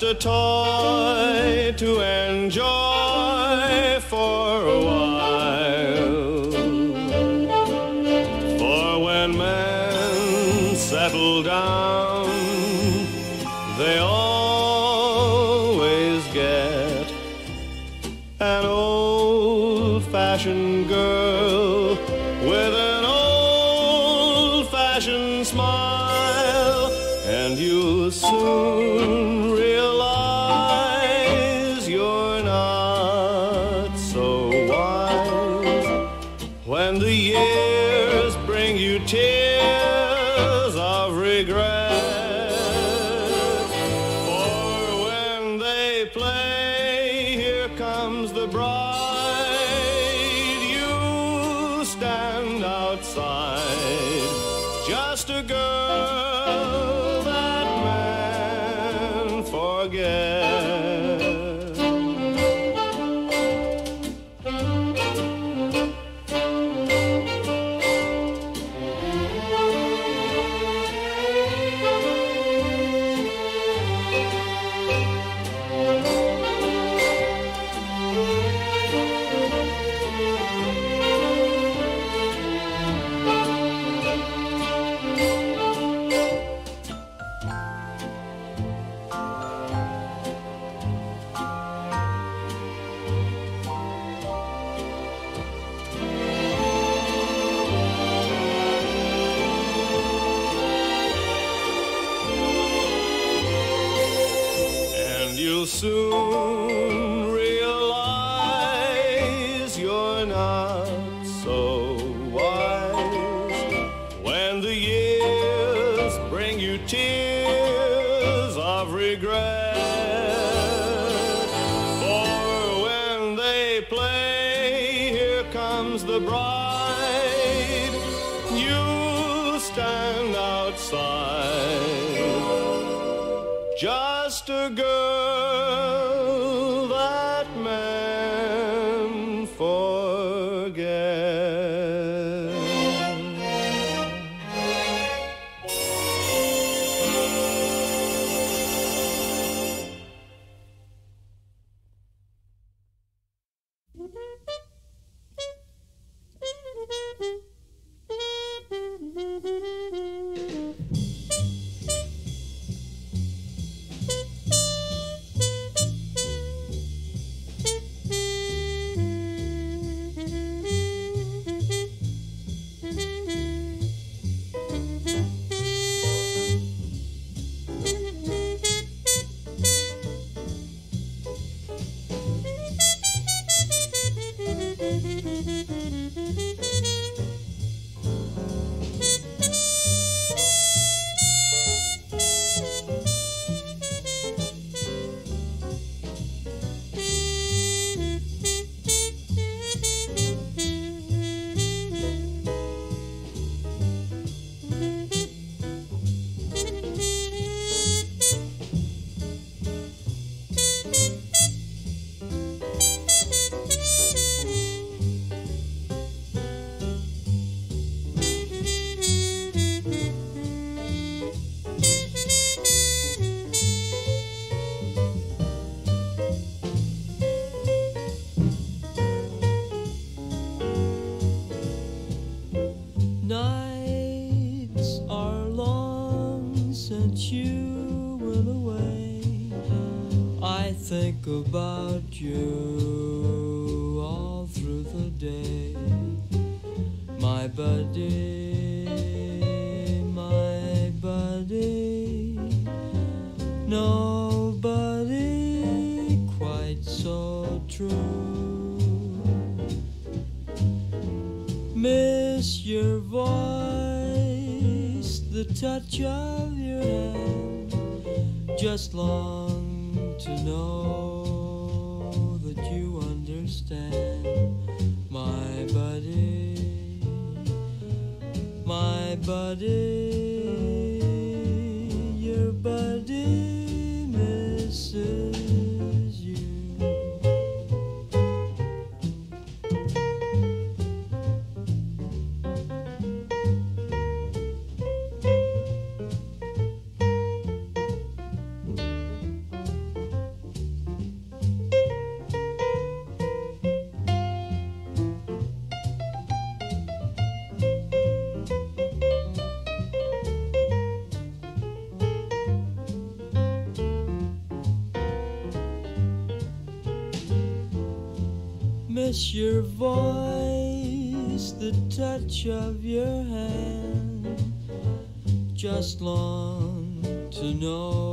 Just a miss your voice, the touch of your hand. Just long to know.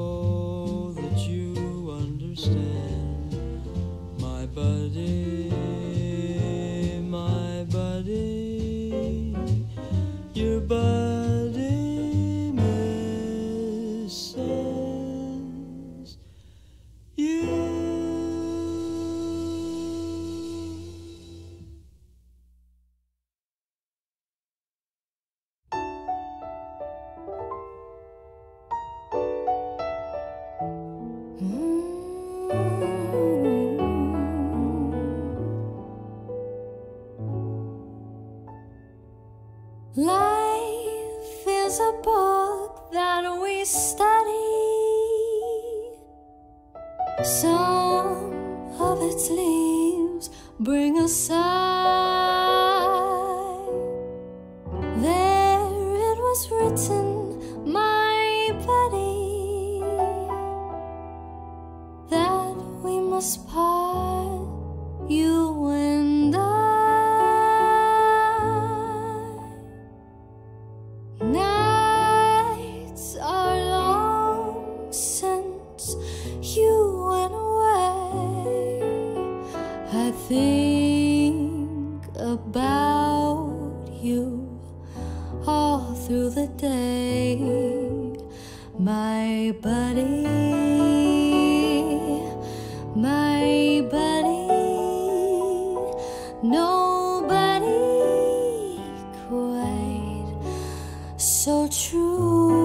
Ooh.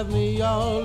Left me all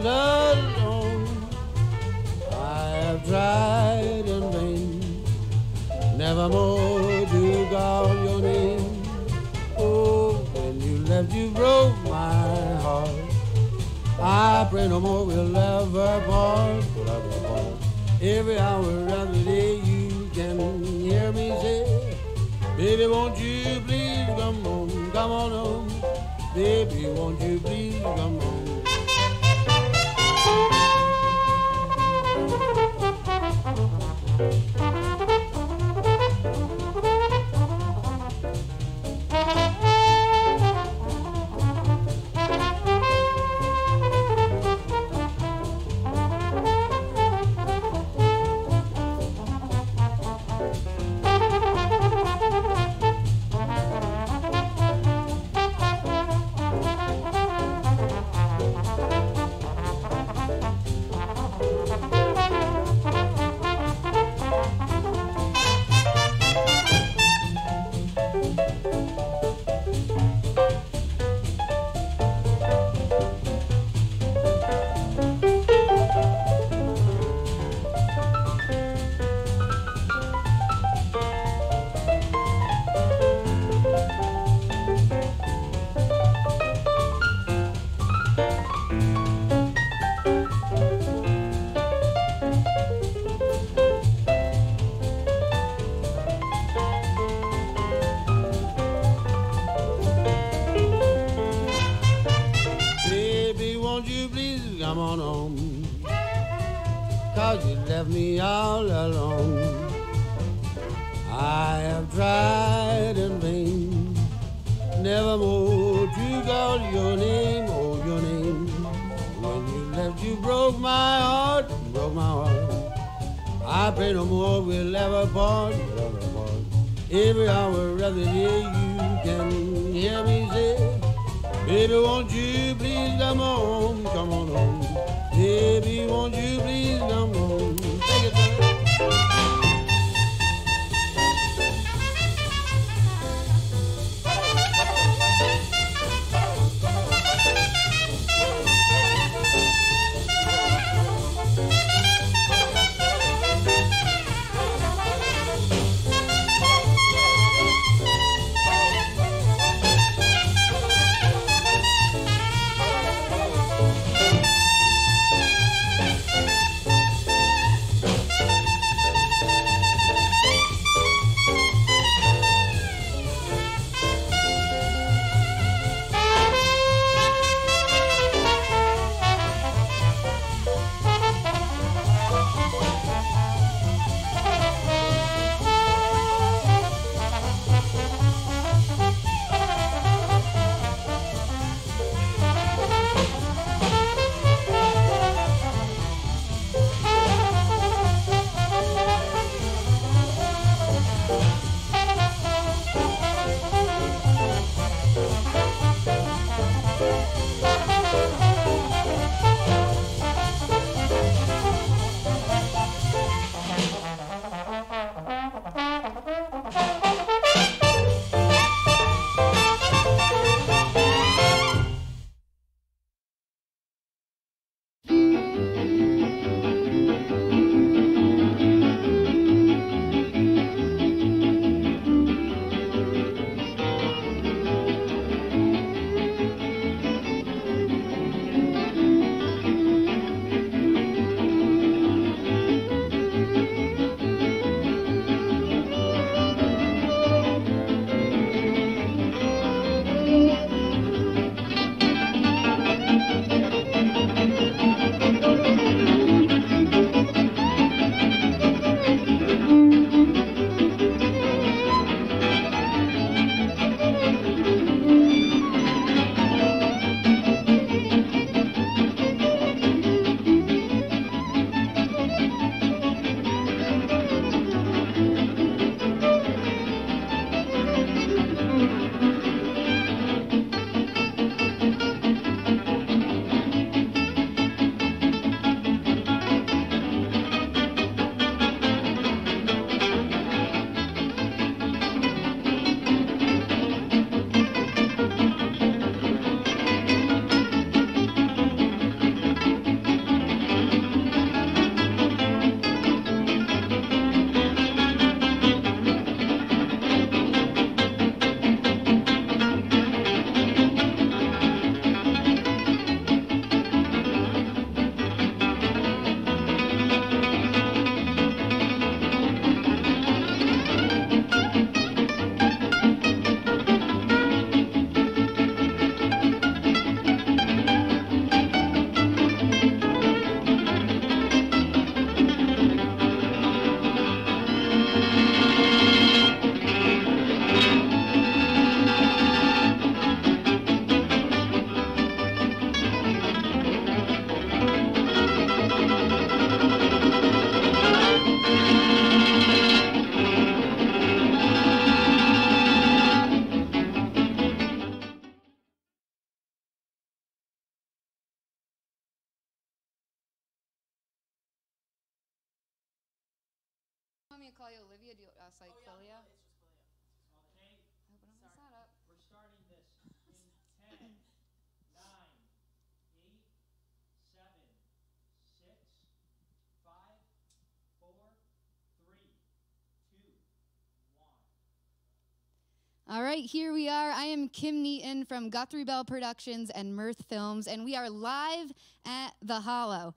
All right, here we are. I am Kim Neaton from Guthrie Bell Productions and Mirth Films, and we are live at the Hollow.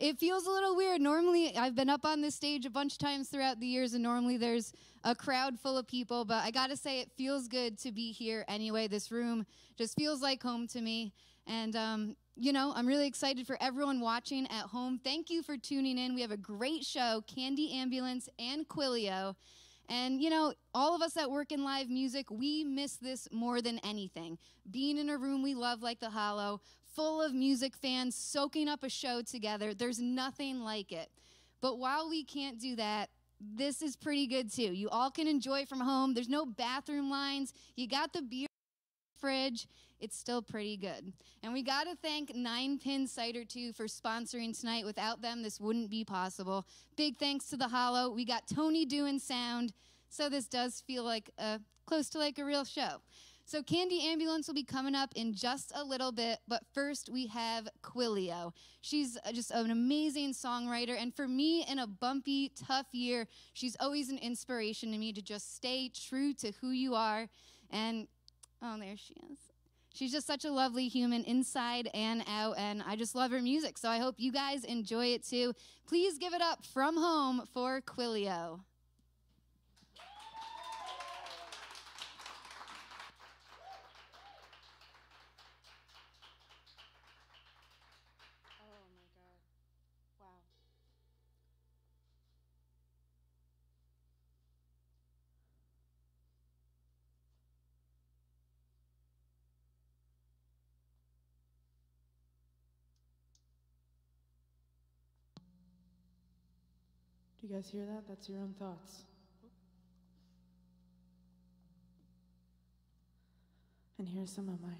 It feels a little weird. Normally, I've been up on this stage a bunch of times throughout the years, and normally there's a crowd full of people, but I gotta say, it feels good to be here anyway. This room just feels like home to me. And, um, you know, I'm really excited for everyone watching at home. Thank you for tuning in. We have a great show Candy Ambulance and KWILLEO. And, you know, all of us that work in live music, we miss this more than anything. Being in a room we love like the Hollow, full of music fans, soaking up a show together, there's nothing like it. But while we can't do that, this is pretty good too. You all can enjoy from home. There's no bathroom lines. You got the beer fridge, it's still pretty good. And we got to thank Nine Pin Cider 2 for sponsoring tonight. Without them, this wouldn't be possible. Big thanks to the Hollow. We got Tony doing sound, so this does feel like a, close to like a real show. So Candy Ambulance will be coming up in just a little bit, but first we have KWILLEO. She's uh, just an amazing songwriter, and for me, in a bumpy, tough year, she's always an inspiration to me to just stay true to who you are. And Oh, there she is. She's just such a lovely human inside and out, and I just love her music. So I hope you guys enjoy it too. Please give it up from home for KWILLEO. Guys hear that? That's your own thoughts. And here's some of mine.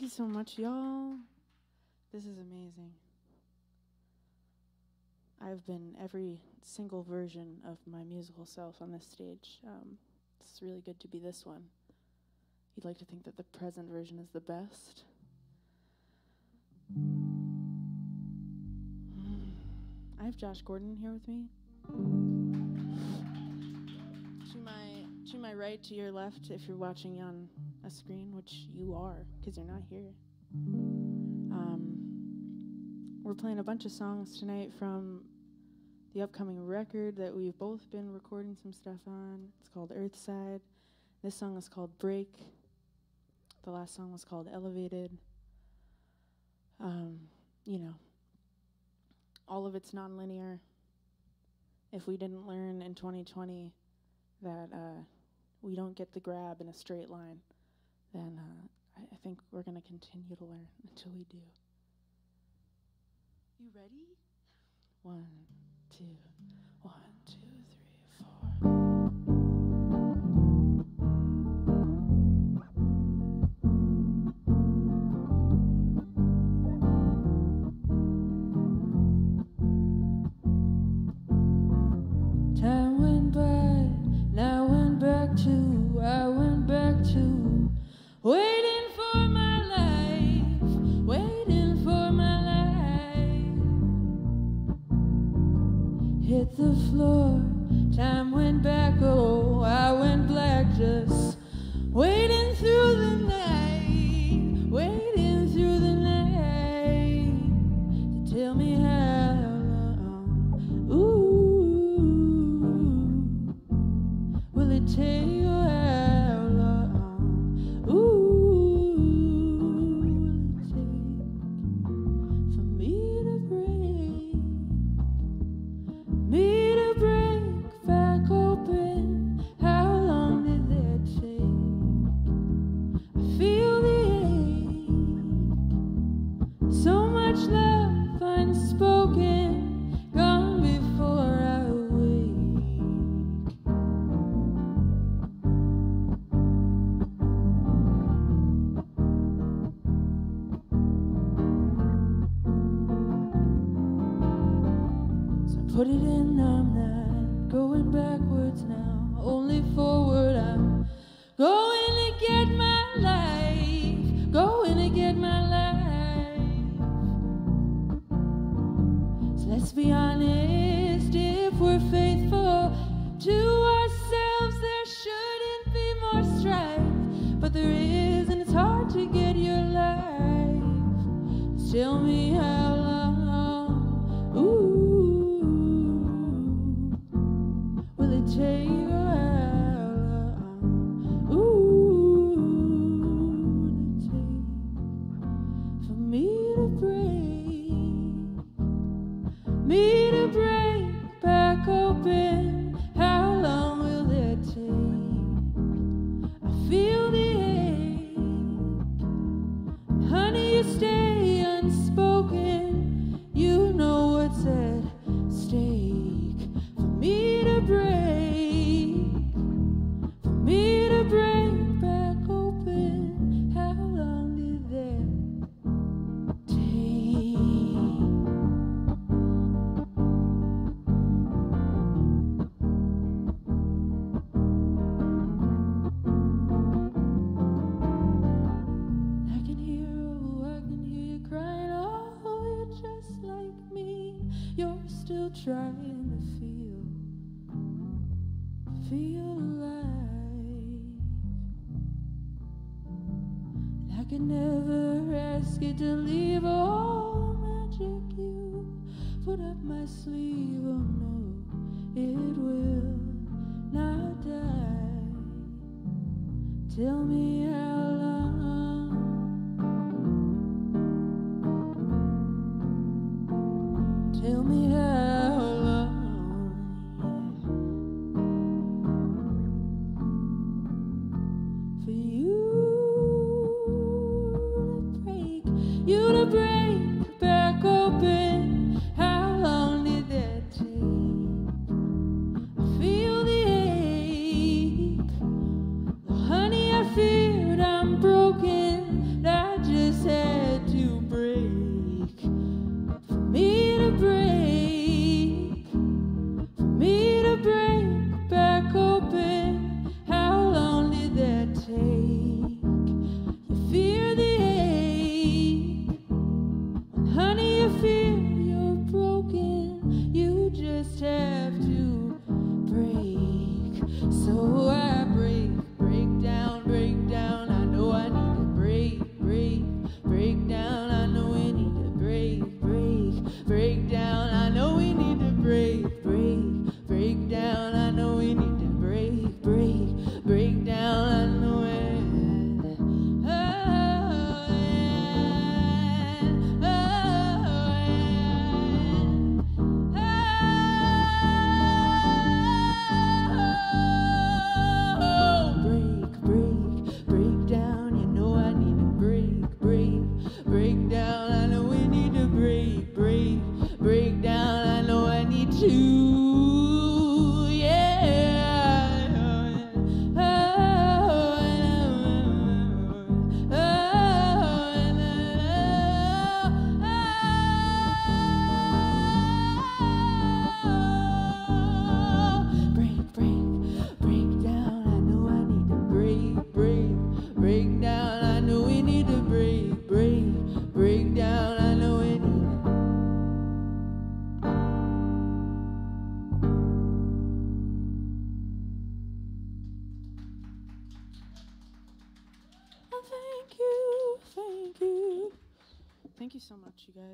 Thank you so much, y'all. This is amazing. I've been every single version of my musical self on this stage. Um, it's really good to be this one. You'd like to think that the present version is the best. I have Josh Gordon here with me. To my to my right, to your left, if you're watching on screen, which you are, because you're not here. Um, we're playing a bunch of songs tonight from the upcoming record that we've both been recording some stuff on. It's called Earthside. This song is called Break. The last song was called Elevated. Um, you know, all of it's nonlinear. If we didn't learn in 2020 that uh, we don't get the grab in a straight line, then uh, I, I think we're going to continue to learn until we do. You ready? One, two, The floor, time went back, oh, I went black, just waiting Can never ask you to leave all the magic you put up my sleeve. Oh no, it will not die. Tell me how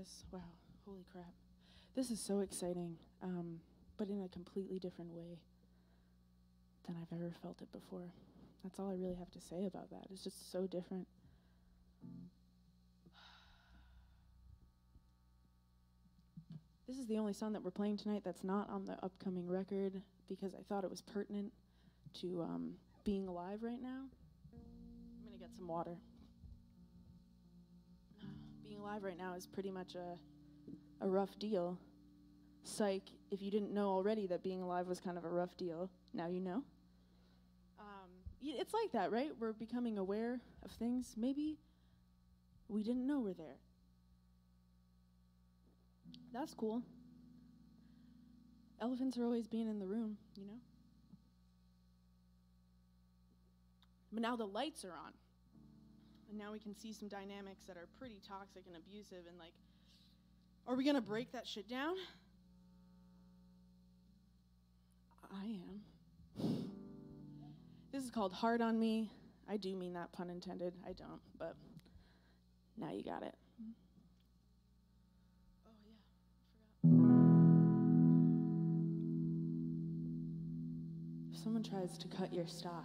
guys. Wow, holy crap. This is so exciting, um, but in a completely different way than I've ever felt it before. That's all I really have to say about that. It's just so different. This is the only song that we're playing tonight that's not on the upcoming record because I thought it was pertinent to um, being alive right now. I'm gonna get some water. Alive right now is pretty much a a rough deal. Psych, if you didn't know already that being alive was kind of a rough deal, now you know. Um, it's like that, right? We're becoming aware of things maybe we didn't know were there. That's cool. Elephants are always being in the room, you know? But now the lights are on. And now we can see some dynamics that are pretty toxic and abusive and like are we going to break that shit down? I am. This is called Hard on Me. I do mean that pun intended. I don't, but now you got it. Oh yeah, forgot. If someone tries to cut your stock,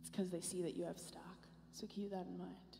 it's because they see that you have stock. So keep that in mind.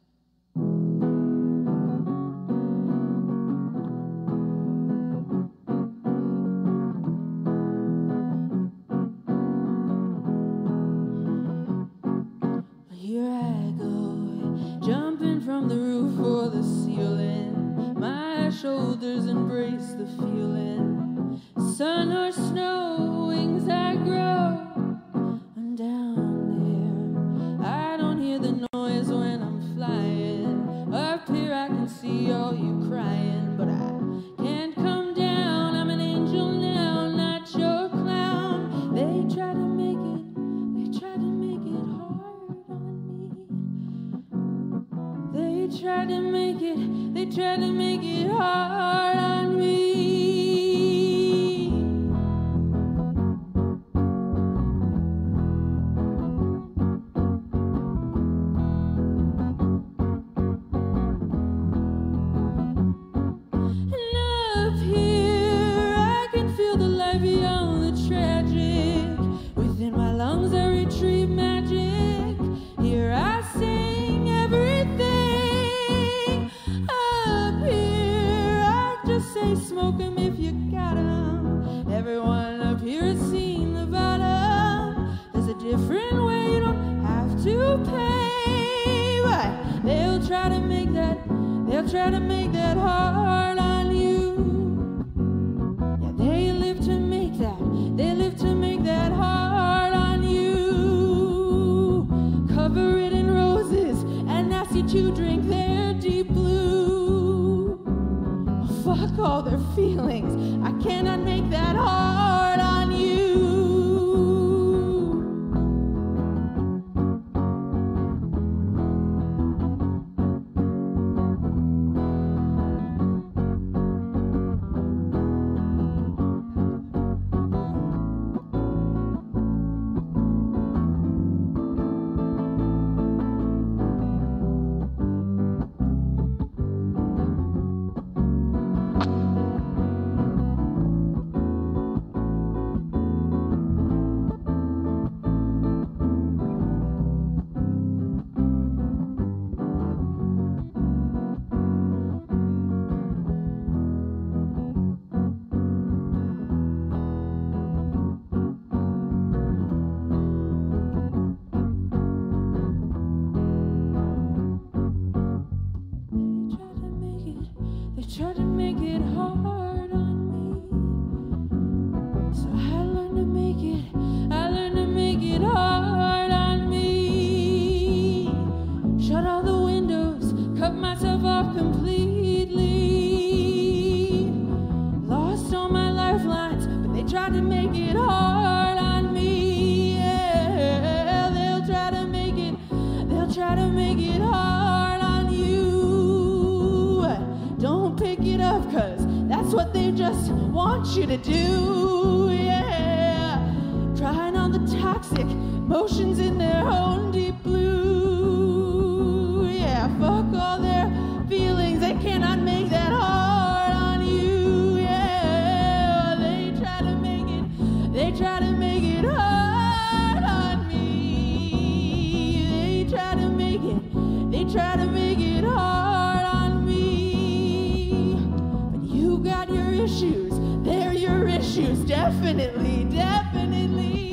Definitely, definitely.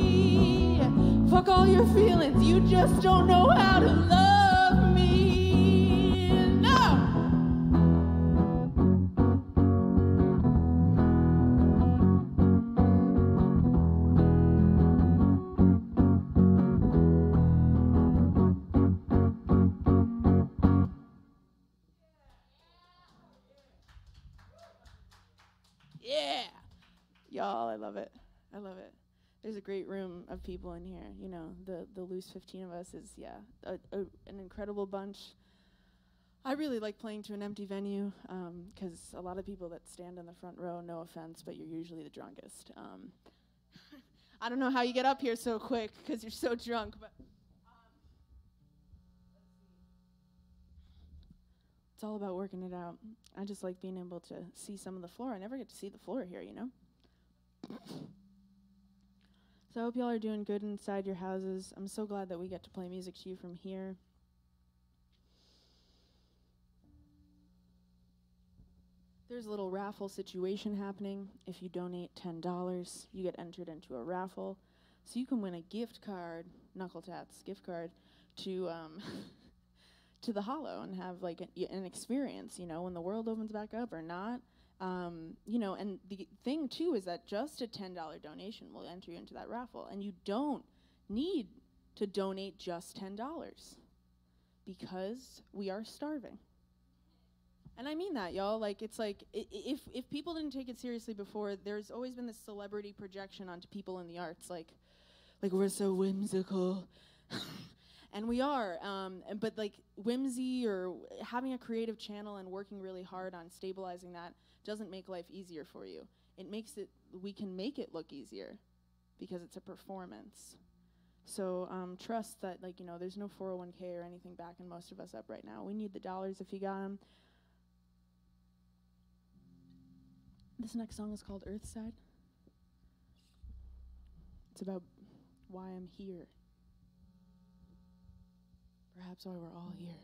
Fuck all your feelings. You just don't know how to love love it. I love it. There's a great room of people in here. You know, the the loose 15 of us is yeah, a, a, an incredible bunch. I really like playing to an empty venue because a lot of people that stand in the front row, no offense, but you're usually the drunkest. Um, I don't know how you get up here so quick because you're so drunk, but. It's all about working it out. I just like being able to see some of the floor. I never get to see the floor here, you know? So I hope y'all are doing good inside your houses. I'm so glad that we get to play music to you from here. There's a little raffle situation happening. If you donate $10, you get entered into a raffle. So you can win a gift card, Knuckle Tats gift card, to um, to the Hollow and have like an, an experience, you know, when the world opens back up or not. Um, you know, and the thing too is that just a ten dollar donation will enter you into that raffle, and you don't need to donate just ten dollars because we are starving. And I mean that, y'all. Like, it's like if if people didn't take it seriously before, there's always been this celebrity projection onto people in the arts, like, like we're so whimsical, and we are. Um, and- but like whimsy or having a creative channel and working really hard on stabilizing that doesn't make life easier for you. It makes it. We can make it look easier because it's a performance. So um, trust that, like you know, there's no 401k or anything backing most of us up right now. We need the dollars if you got them. This next song is called Earthside. It's about why I'm here. Perhaps why we're all here.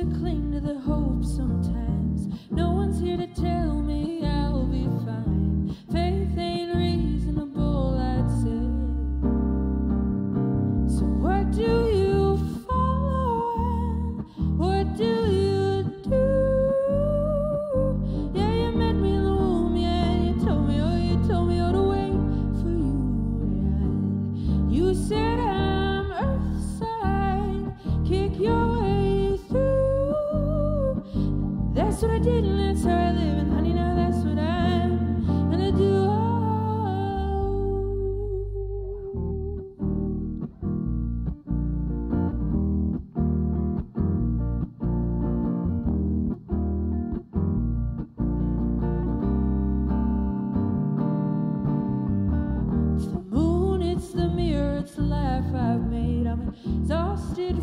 to cling to the hope sometimes. No one's here to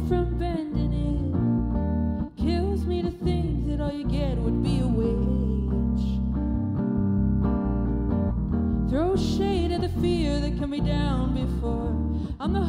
from bending it. Kills me to think that all you get would be a wage. Throw shade at the fear that can be down before. I'm the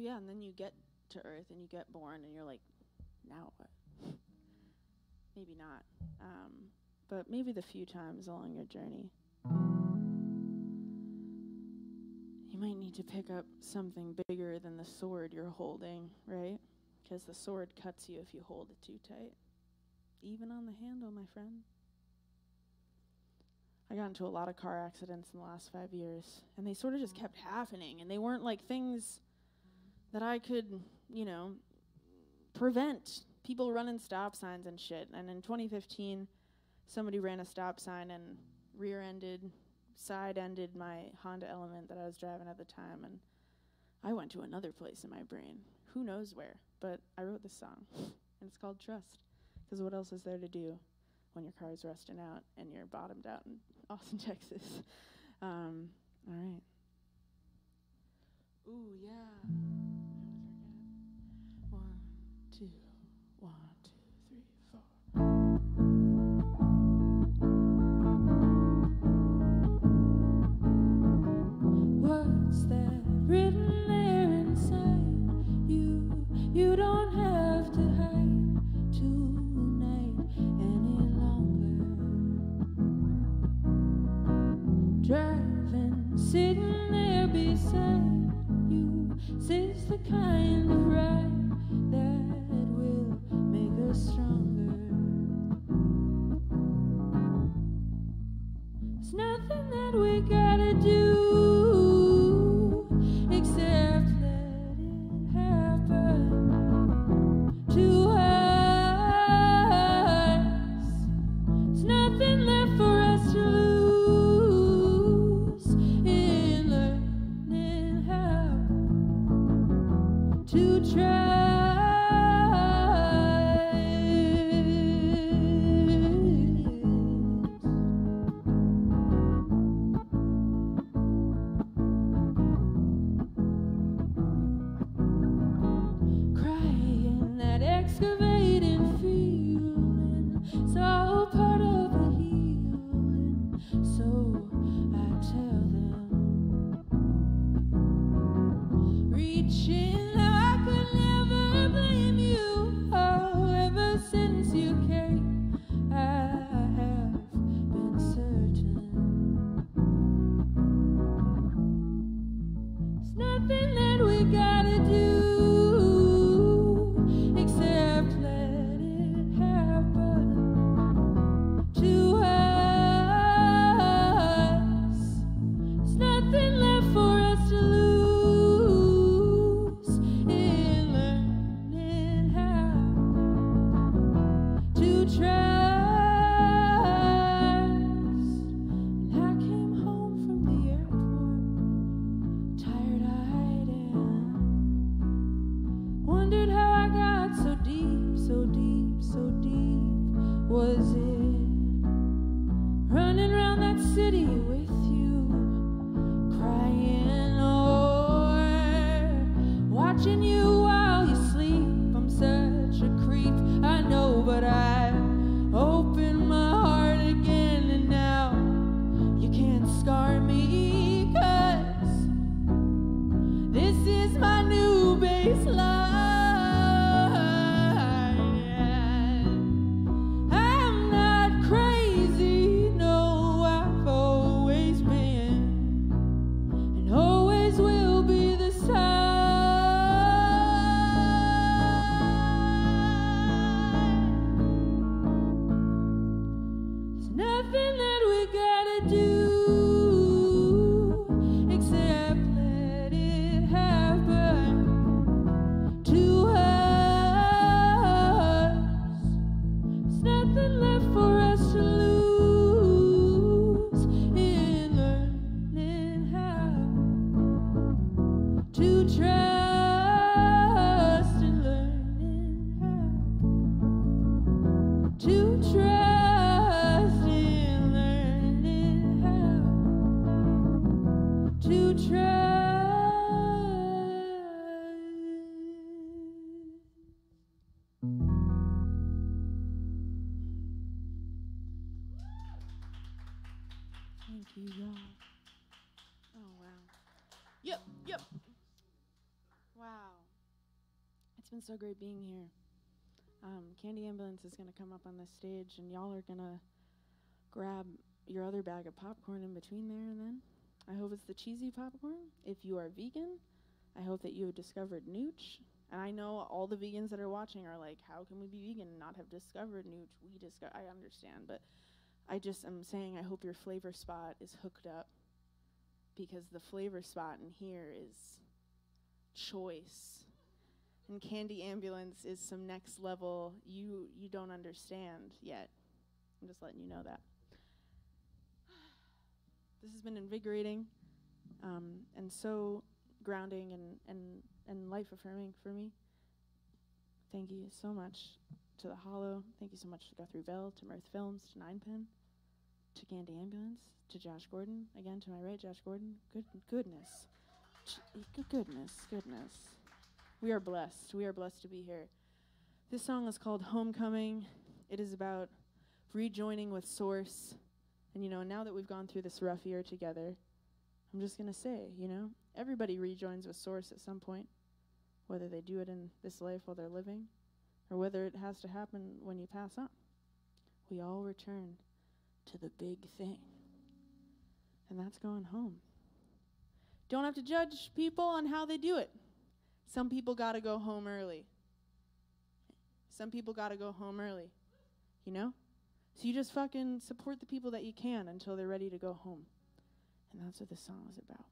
yeah, and then you get to Earth and you get born and you're like, now what? maybe not. Um, but maybe the few times along your journey, you might need to pick up something bigger than the sword you're holding, right? Because the sword cuts you if you hold it too tight. Even on the handle, my friend. I got into a lot of car accidents in the last five years, and they sort of just kept happening, and they weren't like things that I could, you know, prevent. People running stop signs and shit. And in 2015, somebody ran a stop sign and rear-ended, side-ended my Honda Element that I was driving at the time, and I went to another place in my brain. Who knows where? But I wrote this song, and it's called Trust. Because what else is there to do when your car's rusting out and you're bottomed out in Austin, Texas? Um, all right. Ooh, yeah. The kind of ride that will make us stronger. There's nothing that we gotta do It's been so great being here. Um, Candy Ambulance is gonna come up on the stage, and y'all are gonna grab your other bag of popcorn in between there and then. I hope it's the cheesy popcorn. If you are vegan, I hope that you have discovered Nooch. And I know all the vegans that are watching are like, how can we be vegan and not have discovered Nooch? We discover. I understand, but I just am saying I hope your flavor spot is hooked up because the flavor spot in here is choice. And Candy Ambulance is some next level you you don't understand yet. I'm just letting you know that. This has been invigorating um, and so grounding and, and, and life affirming for me. Thank you so much to the Hollow. Thank you so much to Guthrie Bell, to Mirth Films, to Ninepin to Candy Ambulance, to Josh Gordon. Again, to my right, Josh Gordon. Good goodness. Goodness, goodness. We are blessed. We are blessed to be here. This song is called Homecoming. It is about rejoining with Source. And, you know, now that we've gone through this rough year together, I'm just going to say, you know, everybody rejoins with Source at some point, whether they do it in this life while they're living or whether it has to happen when you pass on. We all return to the big thing. And that's going home. Don't have to judge people on how they do it. Some people got to go home early. Some people got to go home early. You know? So you just fucking support the people that you can until they're ready to go home. And that's what this song is about.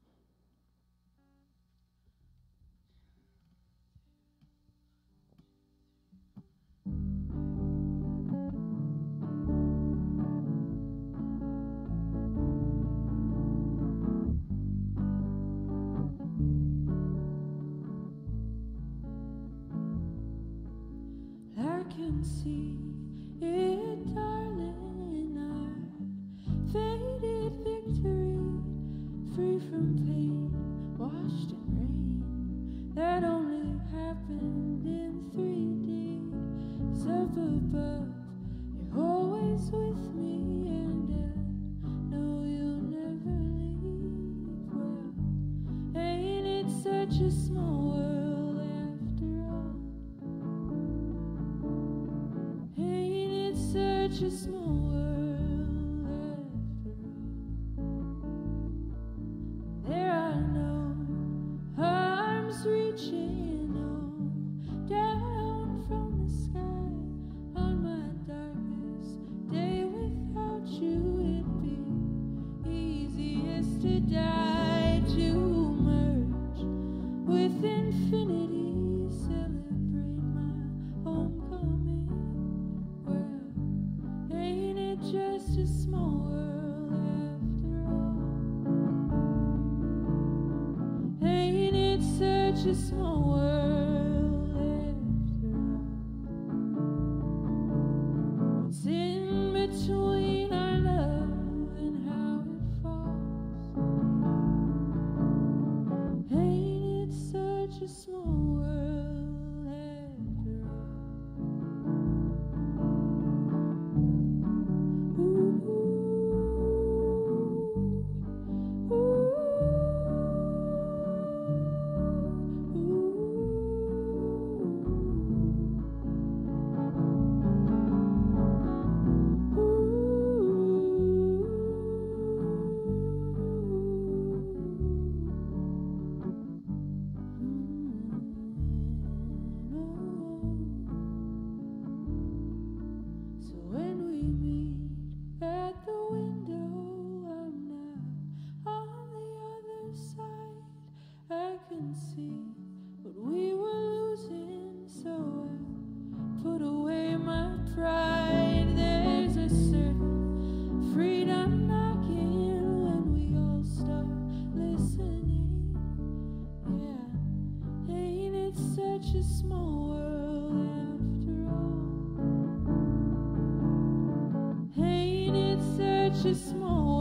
A small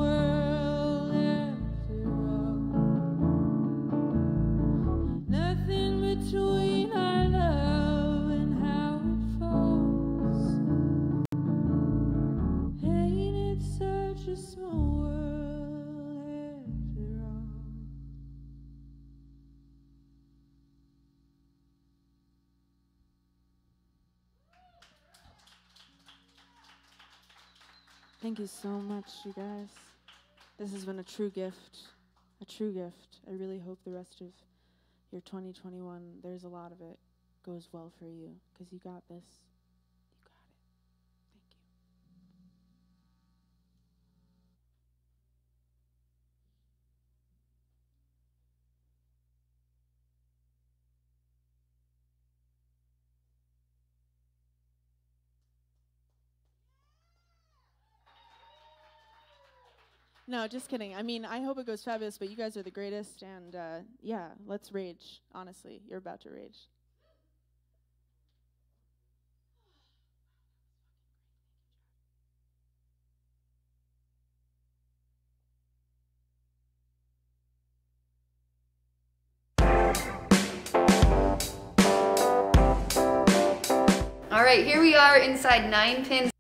Thank you so much, you guys. This has been a true gift. A true gift. I really hope the rest of your 2021, there's a lot of it, goes well for you because you got this. No, just kidding. I mean, I hope it goes fabulous, but you guys are the greatest, and uh, yeah, let's rage. Honestly, you're about to rage. All right, here we are inside Nine Pin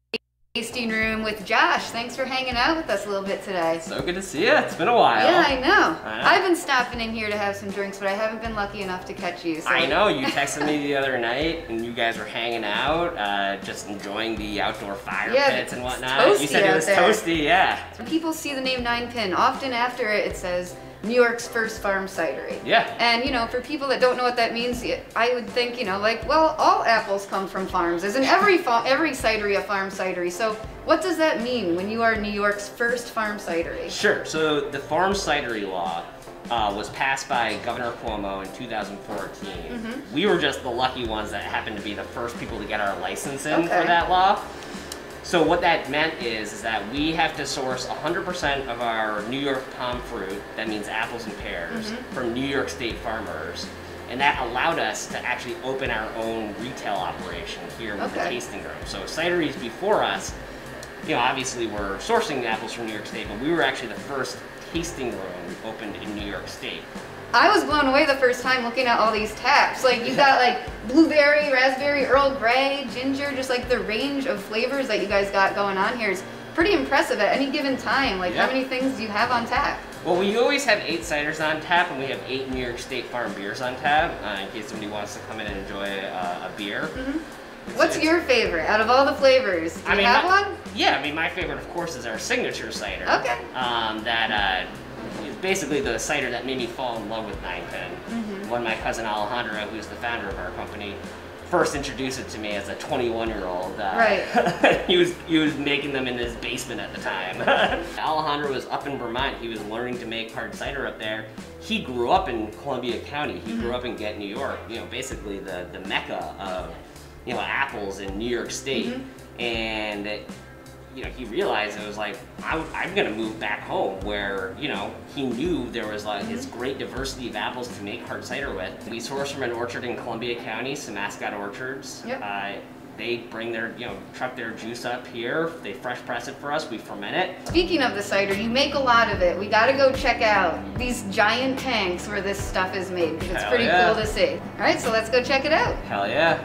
tasting room with Josh. Thanks for hanging out with us a little bit today. So good to see you. It's been a while. Yeah, I know. I know. I've been stopping in here to have some drinks, but I haven't been lucky enough to catch you. So. I know. You texted me the other night, and you guys were hanging out, uh, just enjoying the outdoor fire Yeah, pits and whatnot. you said it was there. toasty, yeah. When people see the name Nine Pin, often after it, it says New York's first farm cidery. Yeah. And you know, for people that don't know what that means, I would think, you know, like, well, all apples come from farms. Isn't every fa- every cidery a farm cidery? So, what does that mean when you are New York's first farm cidery? Sure. So the farm cidery law uh, was passed by Governor Cuomo in 2014. Mm-hmm. We were just the lucky ones that happened to be the first people to get our license in Okay. for that law. So what that meant is, is that we have to source 100% of our New York pome fruit, that means apples and pears, Mm-hmm. from New York State farmers. And that allowed us to actually open our own retail operation here with the tasting room. So cideries before us, you know, obviously we're sourcing the apples from New York State, but we were actually the first tasting room opened in New York State. I was blown away the first time looking at all these taps. Like you got like blueberry, raspberry, Earl Grey, ginger, just like the range of flavors that you guys got going on here is pretty impressive at any given time. Like Yeah. how many things do you have on tap? Well, we always have eight ciders on tap, and we have eight New York State farm beers on tap, uh, in case somebody wants to come in and enjoy uh, a beer. It's- What's it's- your favorite out of all the flavors? Do you I mean, have my- one? Yeah, I mean, my favorite, of course, is our signature cider. Okay. Um, that uh, basically the cider that made me fall in love with Nine Pin. Mm-hmm. When my cousin Alejandro, who's the founder of our company, first introduced it to me as a 21-year-old. Uh, Right. he was he was making them in his basement at the time. Alejandro was up in Vermont. He was learning to make hard cider up there. He grew up in Columbia County. He Mm-hmm. grew up in Ghent New York. You know, basically the the mecca of you know apples in New York State. Mm-hmm. And you know, he realized it was like, I, am gonna move back home where, you know, he knew there was like this great diversity of apples to make hard cider with. We source from an orchard in Columbia County, Samascott Orchards. Yep. Uh, they bring their, you know, truck their juice up here. They fresh press it for us. We ferment it. Speaking of the cider, you make a lot of it. We gotta go check out these giant tanks where this stuff is made because it's Hell pretty yeah. cool to see. All right, so let's go check it out. Hell yeah.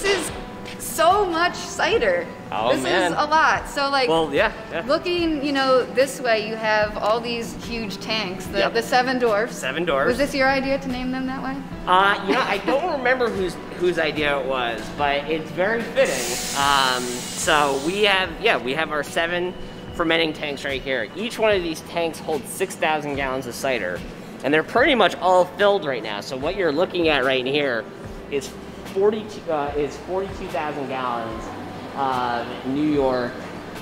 This is so much cider. Oh, this man. is a lot. So like Well, yeah. yeah. looking, you know, this way you have all these huge tanks, the, Yep. the seven dwarfs. Seven Dwarfs. Was this your idea to name them that way? Uh, you know, I don't remember whose whose idea it was, but it's very fitting. Um, so we have, yeah, we have our seven fermenting tanks right here. Each one of these tanks holds 6,000 gallons of cider, and they're pretty much all filled right now. So what you're looking at right here is 42 uh, is 42,000 gallons of New York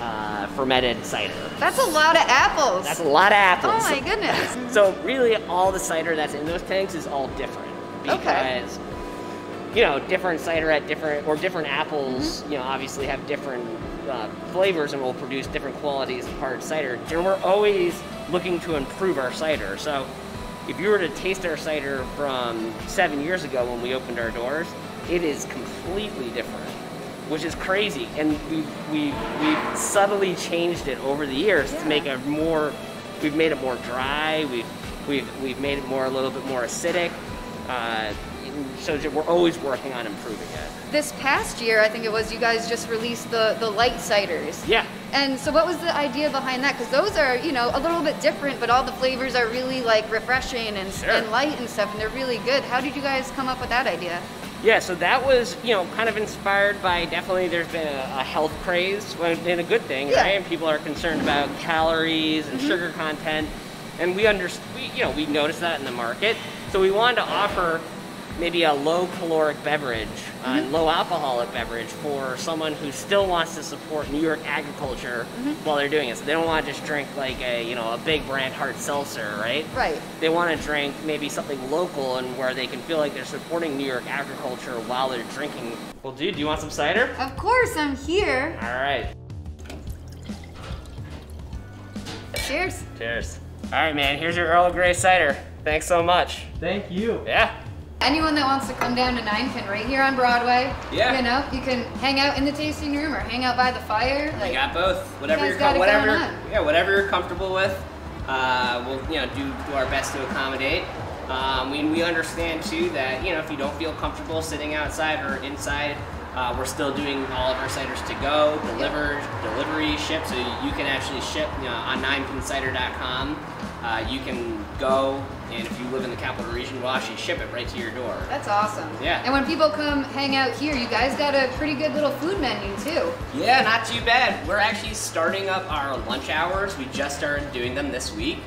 uh, fermented cider. That's a lot of apples. That's a lot of apples. Oh my goodness. So really, all the cider that's in those tanks is all different because Okay. you know different cider at different or different apples. Mm-hmm. You know, obviously have different uh, flavors and will produce different qualities of hard cider. And we're always looking to improve our cider. So if you were to taste our cider from seven years ago when we opened our doors, it is completely different, which is crazy. And we we we subtly changed it over the years to make it more. We've made it more dry. We've we've we've made it more a little bit more acidic. Uh, so we're always working on improving it. This past year, I think it was, you guys just released the, the light ciders. Yeah. And so, what was the idea behind that? Because those are, you know, a little bit different, but all the flavors are really like refreshing and, Sure. and light and stuff, and they're really good. How did you guys come up with that idea? Yeah, so that was, you know, kind of inspired by definitely there's been a, a health craze, and a good thing, Yeah. right? And people are concerned about calories and mm-hmm. sugar content, and we under, we, you know, we noticed that in the market, so we wanted to offer maybe a low caloric beverage, uh, low alcoholic beverage for someone who still wants to support New York agriculture while they're doing it. So they don't want to just drink like a, you know, a big brand hard seltzer, right? Right. they want to drink maybe something local and where they can feel like they're supporting New York agriculture while they're drinking. Well, dude, do you want some cider? Of course, I'm here. All right. Cheers. Cheers. All right, man. Here's your Earl Grey cider. Thanks so much. Thank you. Yeah. Anyone that wants to come down to Ninepin right here on Broadway, Yeah. you know, you can hang out in the tasting room or hang out by the fire. We got both. Whatever guys you're got com- it whatever yeah, whatever you're comfortable with. Uh, we'll you know do do our best to accommodate. Um, we, we understand too that you know if you don't feel comfortable sitting outside or inside, uh, we're still doing all of our ciders to go, deliver, delivery, ship. So you can actually ship you know, on ninepincider.com. Uh, you can go, and if you live in the capital region, we'll actually ship it right to your door. that's awesome. Yeah. And when people come hang out here, you guys got a pretty good little food menu too. Yeah, not too bad. We're actually starting up our lunch hours. We just started doing them this week,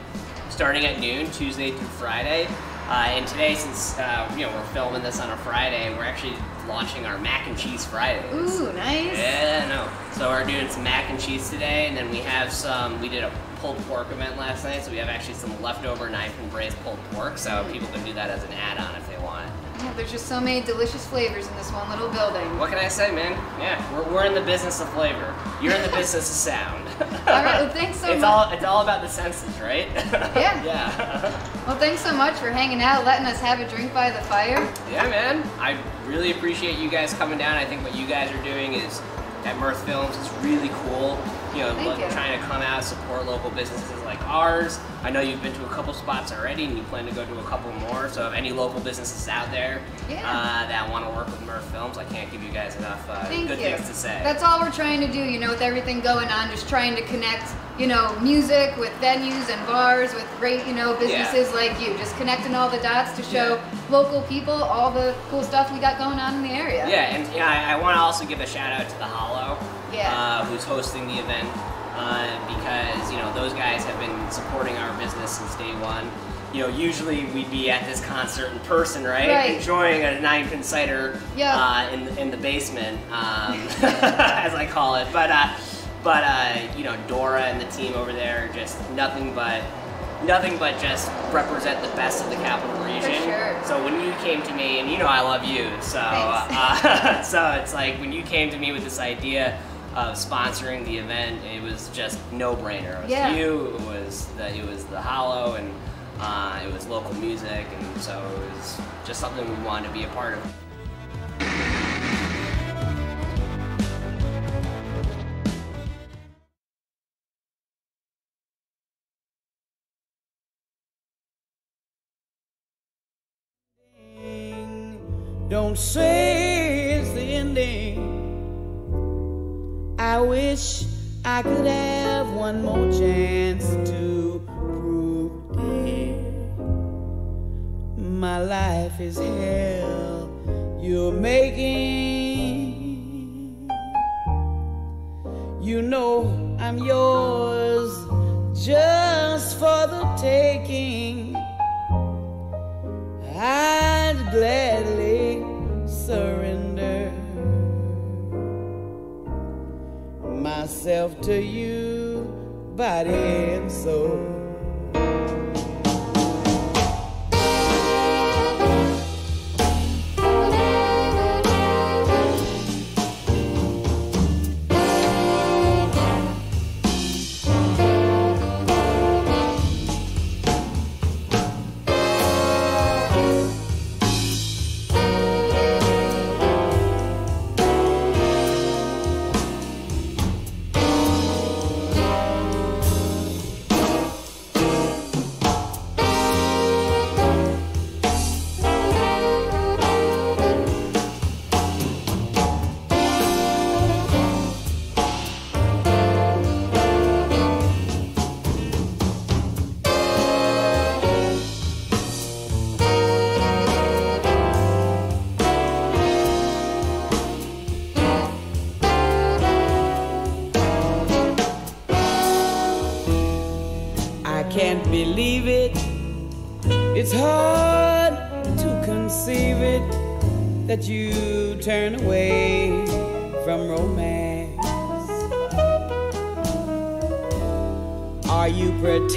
starting at noon, Tuesday through Friday. Uh, and today, since uh, you know we're filming this on a Friday, we're actually launching our mac and cheese Fridays. Ooh, nice. Yeah, no. So we're doing some mac and cheese today, and then we have some. We did a pulled pork event last night, so we have actually some leftover knife and braised pulled pork. So mm. people can do that as an add-on if they want. Yeah, there's just so many delicious flavors in this one little building. What can I say, man? Yeah, we're, we're in the business of flavor. You're in the business of sound. All right, well, thanks so it's much. all it's all about the senses, right? Yeah. yeah. Well, thanks so much for hanging out, letting us have a drink by the fire. yeah, man. I really appreciate you guys coming down. I think what you guys are doing is at Mirth Films is really cool. You know, look- you. trying to come out support local businesses like ours. I know you've been to a couple spots already, and you plan to go to a couple more. So, if any local businesses out there Yeah. uh, that want to work with Mirth Films, I can't give you guys enough uh, good you. things to say. That's all we're trying to do, you know, with everything going on, just trying to connect, you know, music with venues and bars with great, you know, businesses like you. Just connecting all the dots to show Yeah. local people all the cool stuff we got going on in the area. Yeah, and yeah, I, I want to also give a shout out to the Hollow, Yeah. uh, who's hosting the event, uh, because you know those guys have been supporting our business since day one. You know, usually we'd be at this concert in person, right? Right. Enjoying a nine pin cider Yeah. uh, in in the basement, um, as I call it. But uh, but uh, you know, Dora and the team over there are just nothing but. Nothing but just represent the best of the capital region. sure. So when you came to me, and you know I love you, so uh, so it's like when you came to me with this idea of sponsoring the event, it was just no brainer. It was Yeah. you, it was the it was the Hollow, and uh, it was local music, and so it was just something we wanted to be a part of. Don't say I wish I could have one more chance to prove it. My life is hell you're making. You know I'm yours just for the taking. I'd gladly surrender myself to you, body and soul.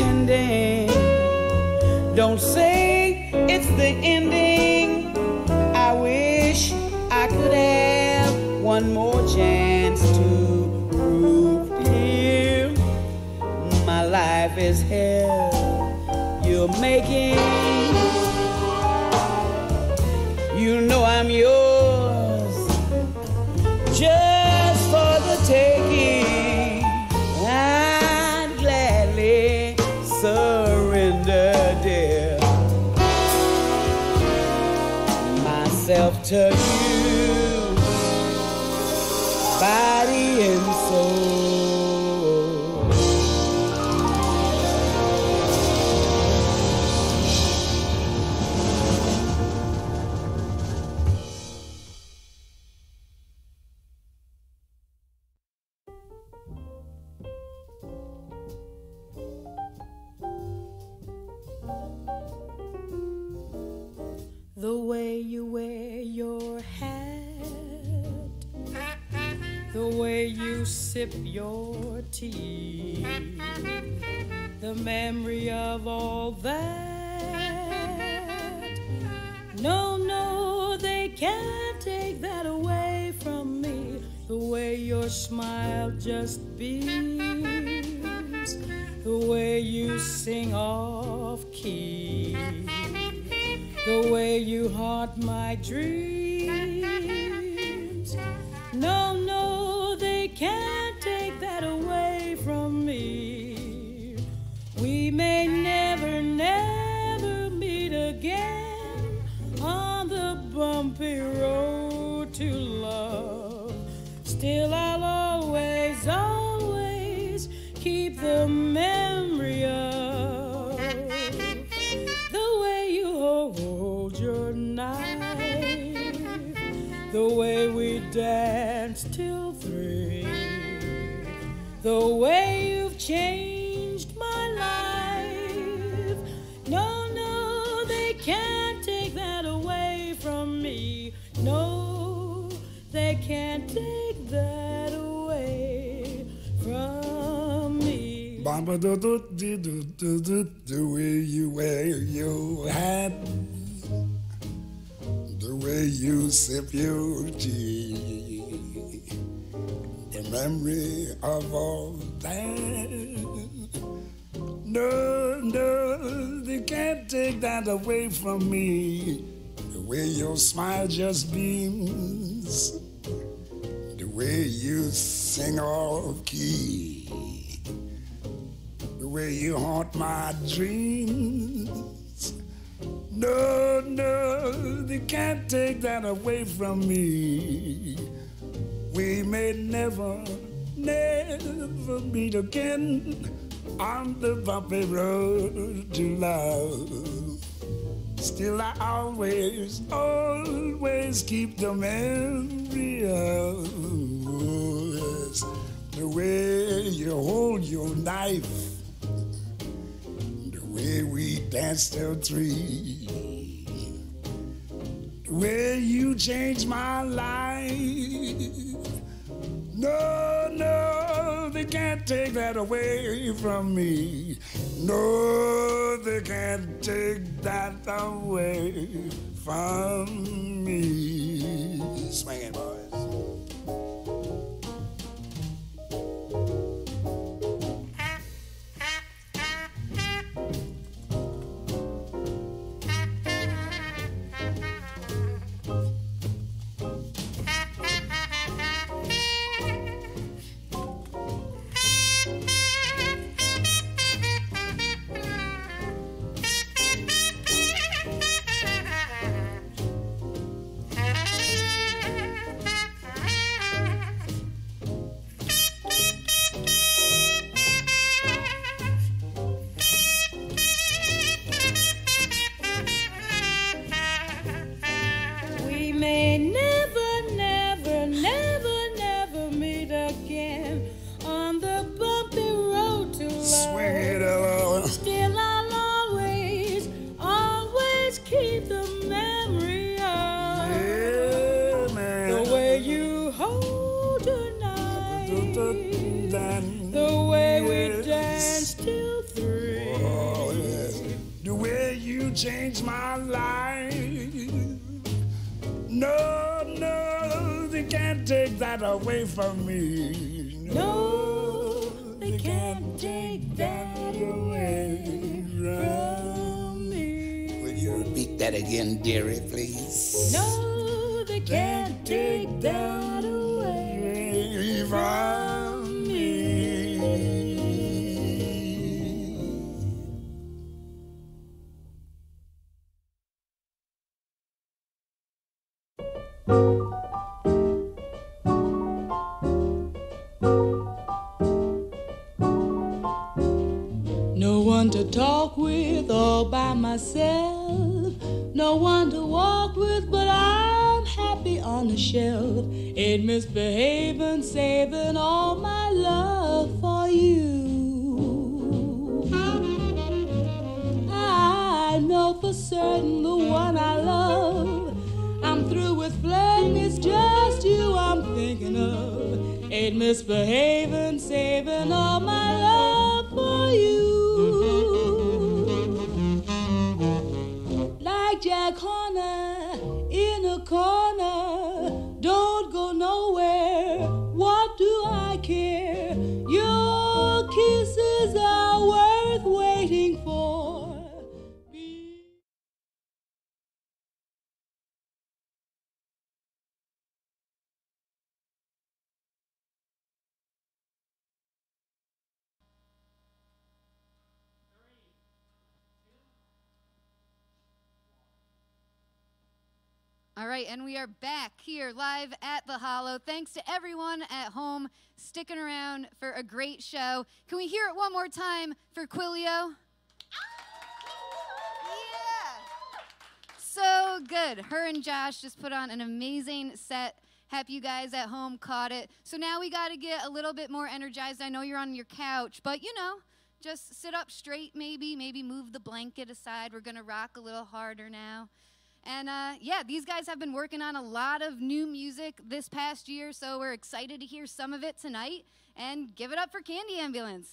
Pretending? Sip your tea, the memory of all that. No, no, they can't take that away from me. The way your smile just beams, the way you sing off key the way you haunt my dreams. The way you wear your hat, the way you sip your tea, the memory of all that. No, no, they can't take that away from me. The way your smile just beams, the way you sing off you haunt my dreams. No, no, they can't take that away from me. We may never, never meet again on the bumpy road to love. Still, I always, always keep the memory of the way you hold your knife way we danced till three, the way you changed my life. No, no, they can't take that away from me. No, they can't take that away from me. Swing it, boys. memory the way you hold tonight, the way we danced till oh, three, the way you changed my life. No, no, they can't take that away from me. No, no they, can't, take that away. Right that again, dearie, please? No, they can't take that away from misbehaving, saving all my love for you. I know for certain the one I love. I'm through with flirting, it's just you I'm thinking of. Ain't misbehaving, right, and we are back here live at the Hollow. Thanks to everyone at home sticking around for a great show. Can we hear it one more time for KWILLEO? Yeah. So good. Her and Josh just put on an amazing set. Happy you guys at home caught it. So now we got to get a little bit more energized. I know you're on your couch, but you know, just sit up straight maybe, maybe move the blanket aside. We're going to rock a little harder now. And uh, yeah, these guys have been working on a lot of new music this past year, so we're excited to hear some of it tonight. And give it up for Candy Ambulance.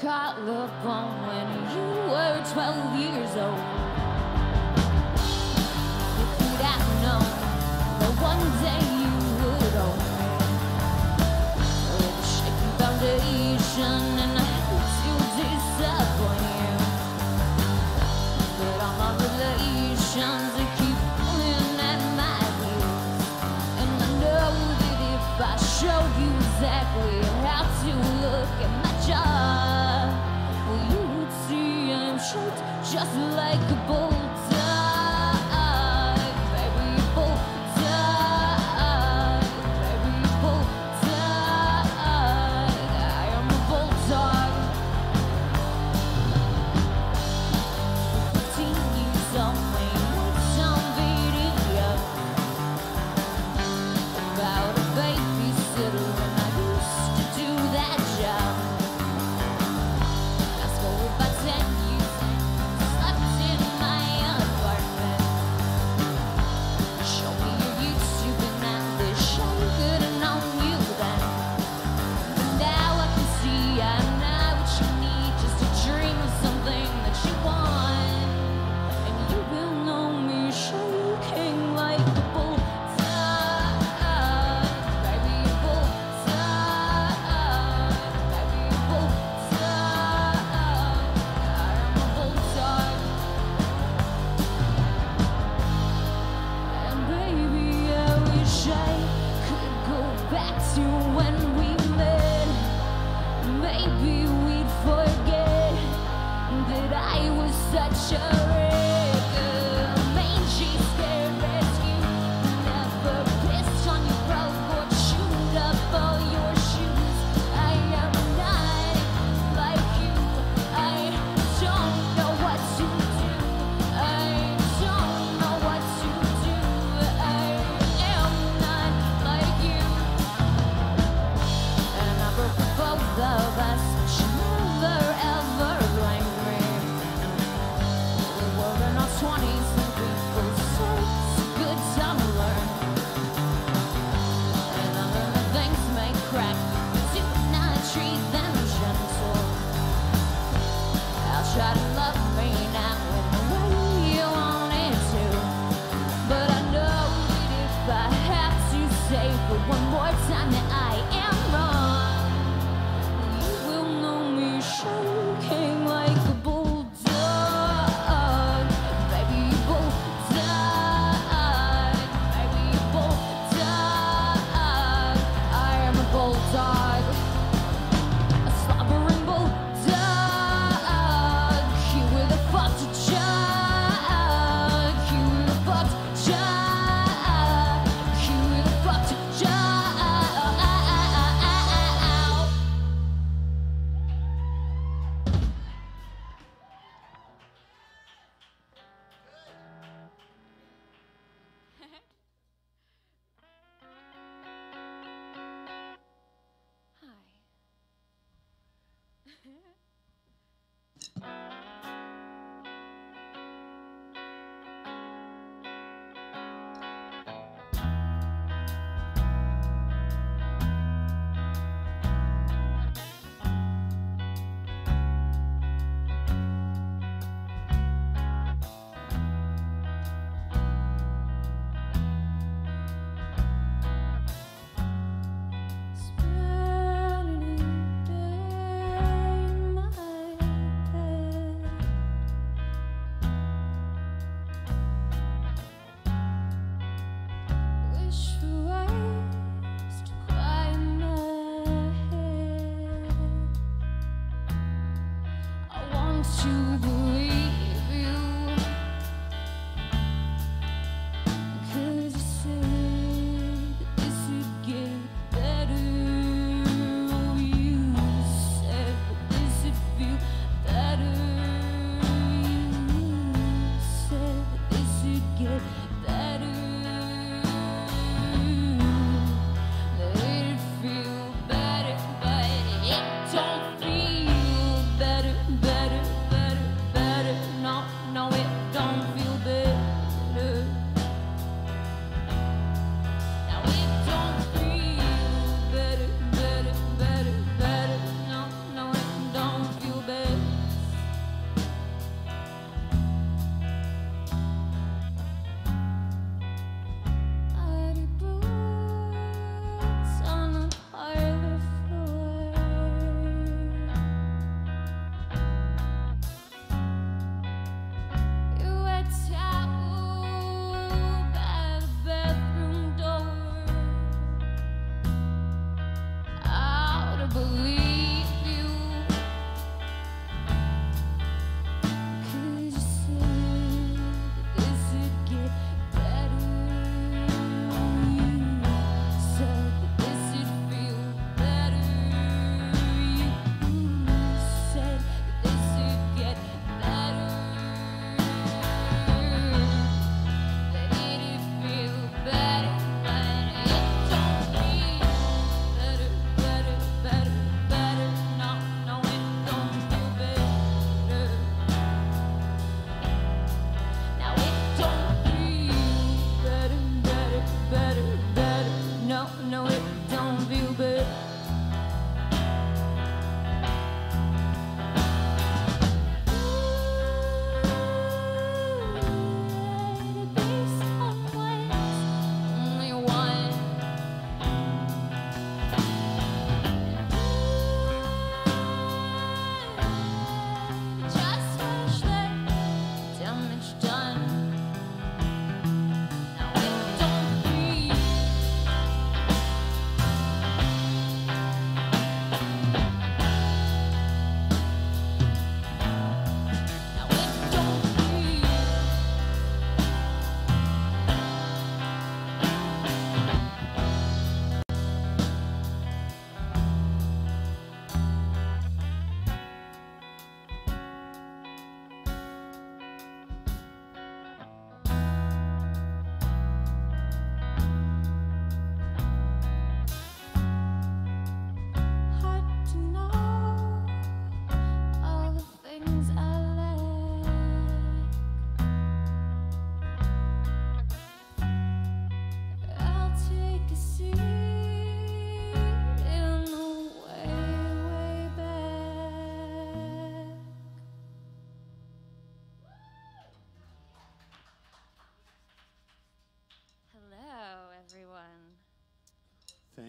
collarbone when you were 12 years just like a bull.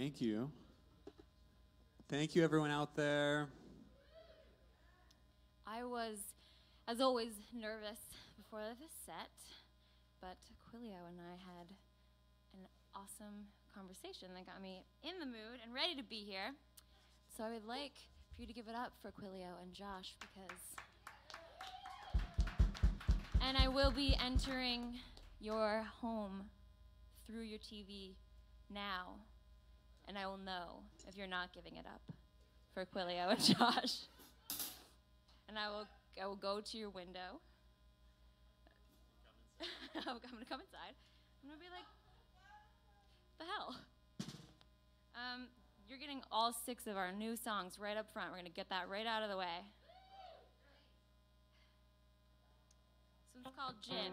Thank you. Thank you, everyone out there. I was, as always, nervous before the set, but KWILLEO and I had an awesome conversation that got me in the mood and ready to be here. So I would like for you to give it up for KWILLEO and Josh because. And I will be entering your home through your TV now, and I will know if you're not giving it up for KWILLEO and Josh. And I will, I will go to your window. I'm gonna come inside. I'm gonna be like, the hell? Um, you're getting all six of our new songs right up front. We're gonna get that right out of the way. This one's called Gin.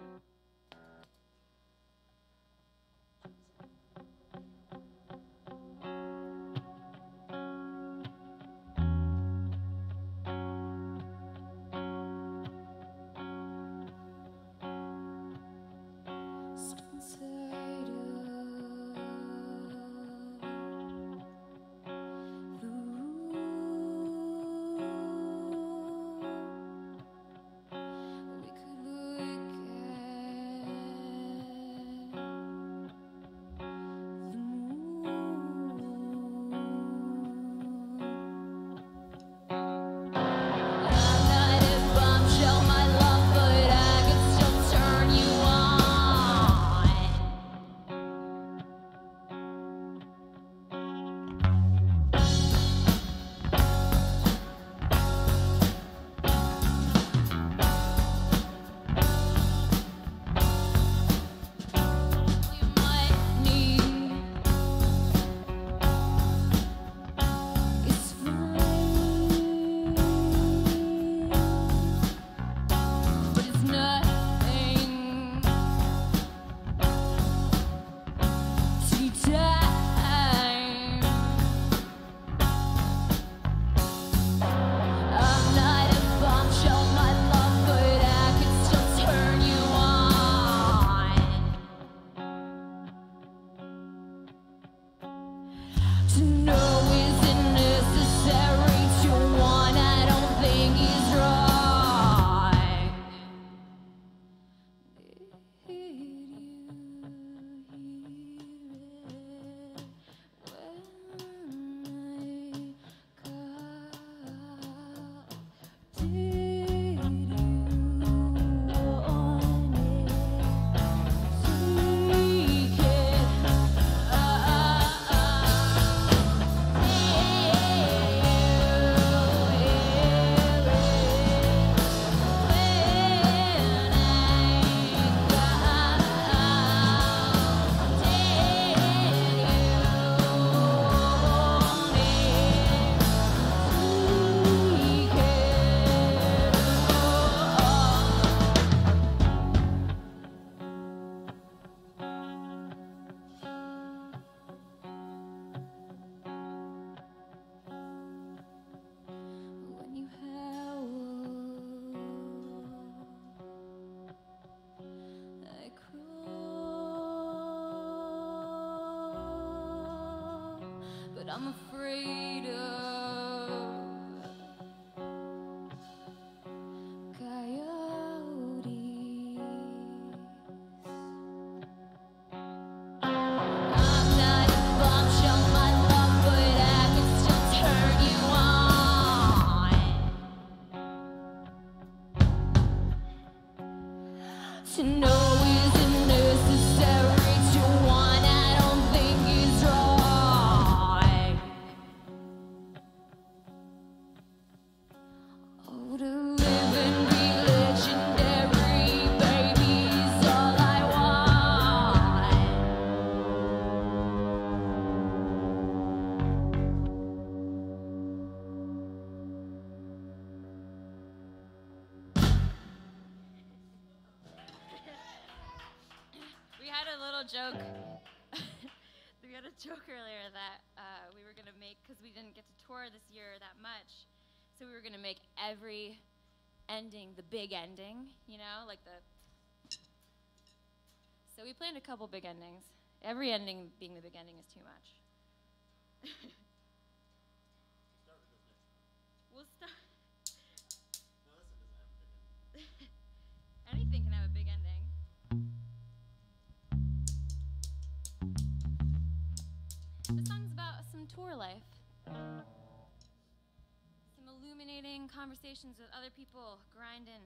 joke. we had a joke earlier that uh, we were going to make, because we didn't get to tour this year that much, so we were going to make every ending the big ending, you know, like the. So we planned a couple big endings. Every ending being the big ending is too much. we'll start. The song's about some tour life, some illuminating conversations with other people, grinding.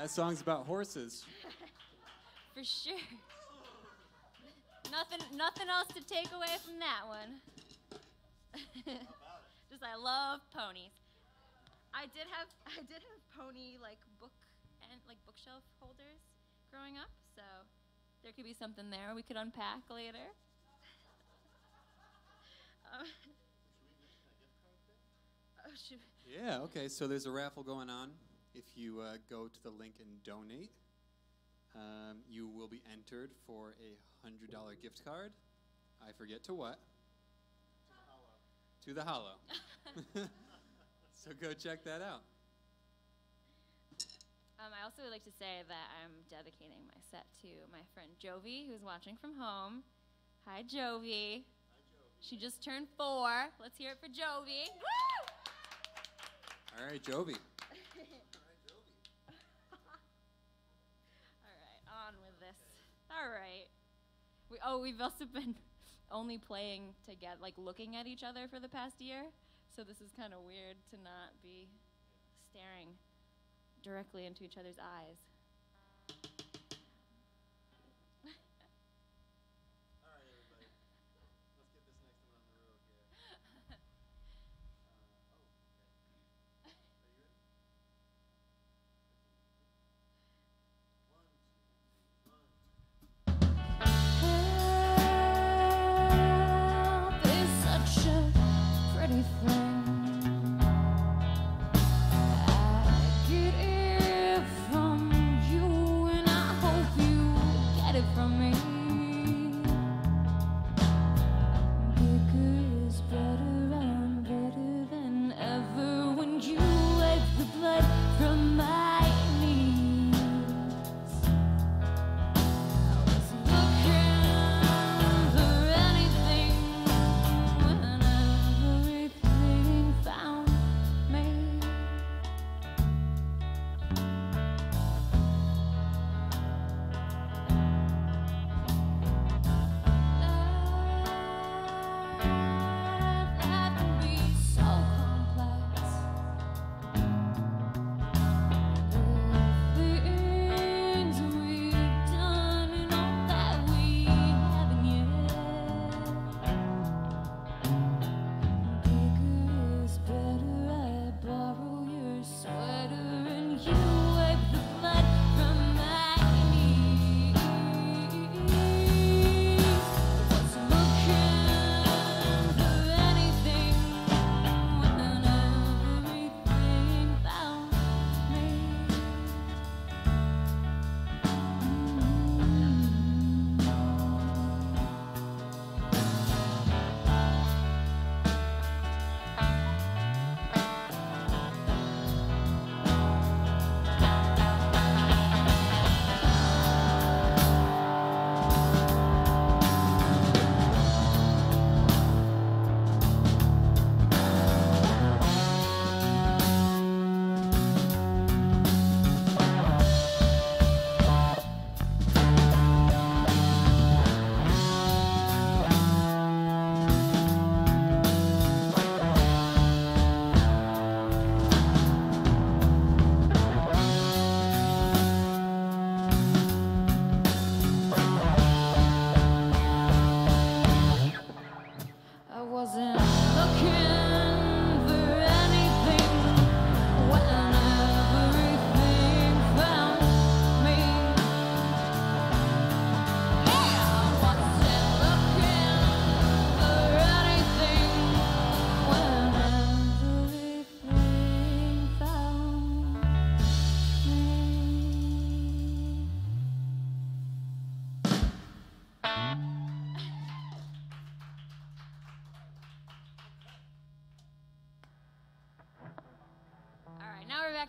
That song's about horses. For sure. Nothing, nothing else to take away from that one. Just I love ponies. I did have I did have pony like book and like bookshelf holders growing up, so there could be something there we could unpack later. um, oh, yeah. Okay. So there's a raffle going on if you uh, go to the link and donate, um, you will be entered for a hundred dollar gift card. I forget to what? To the Hollow. so go check that out. Um, I also would like to say that I'm dedicating my set to my friend Jovi, who's watching from home. Hi, Jovi. She just turned four. Let's hear it for Jovi. Woo! All right, Jovi. All right. We, oh, we've also been only playing together, like looking at each other for the past year. So this is kind of weird to not be staring directly into each other's eyes.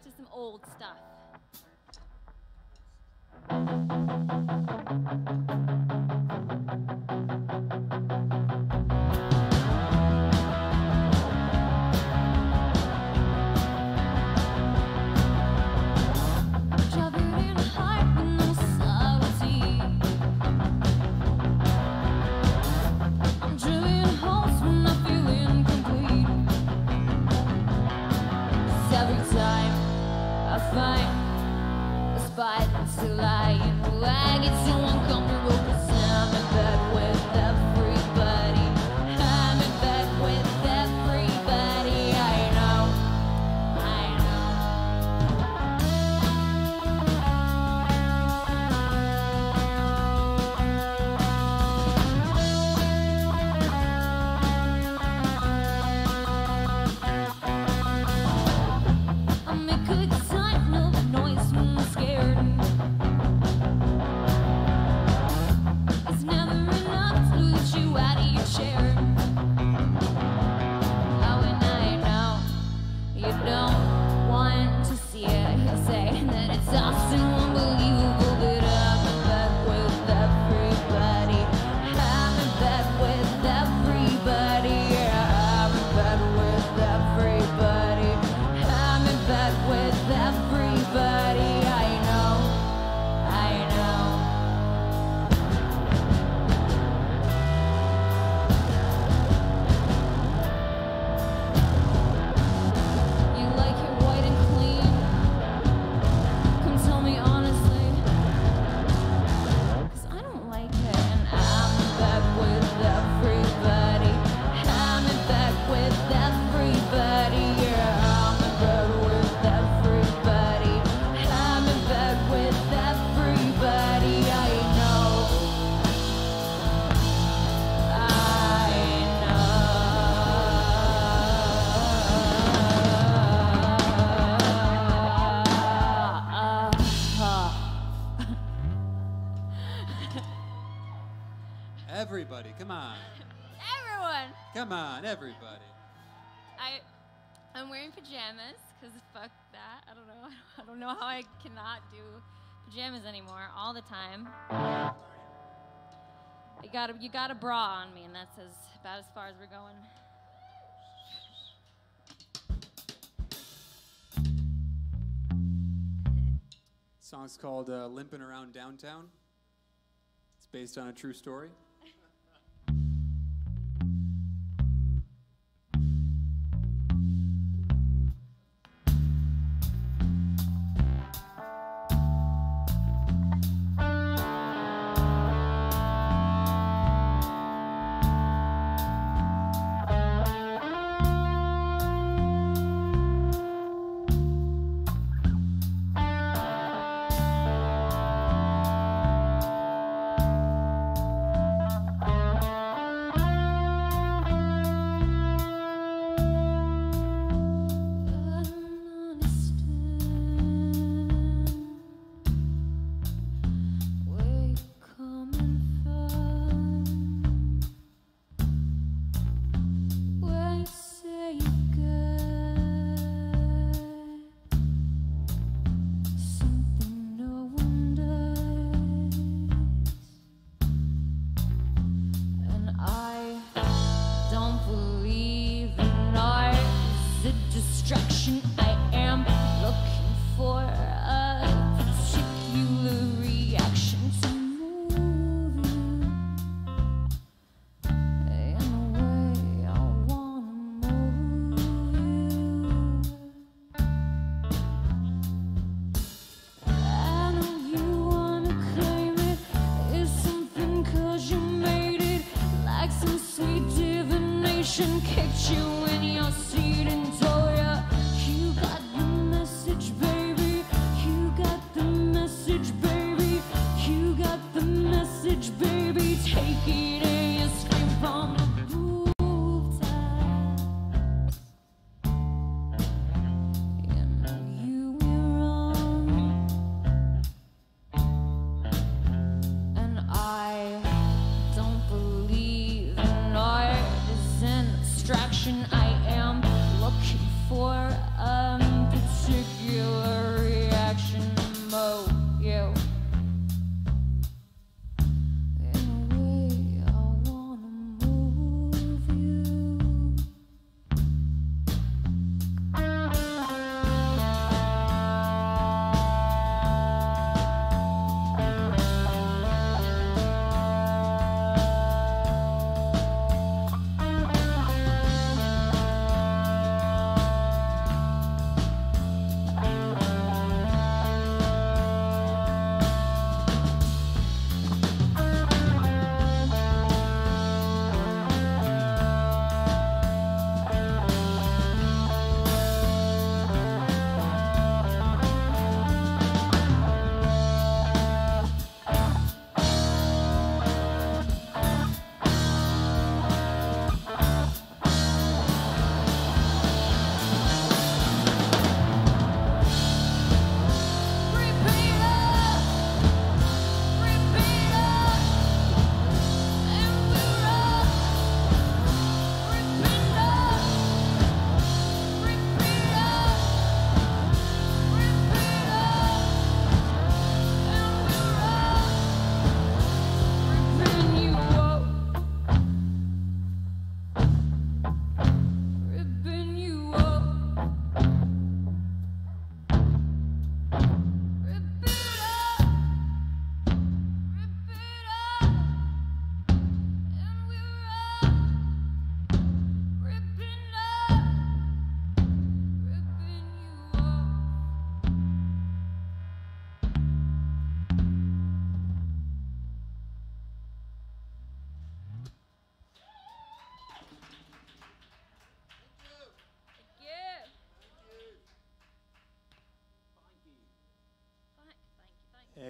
To some old stuff. Know how I cannot do pajamas anymore all the time. You got a, you got a bra on me, and that's as about as far as we're going. Song's called uh, "Limping Around Downtown." It's based on a true story.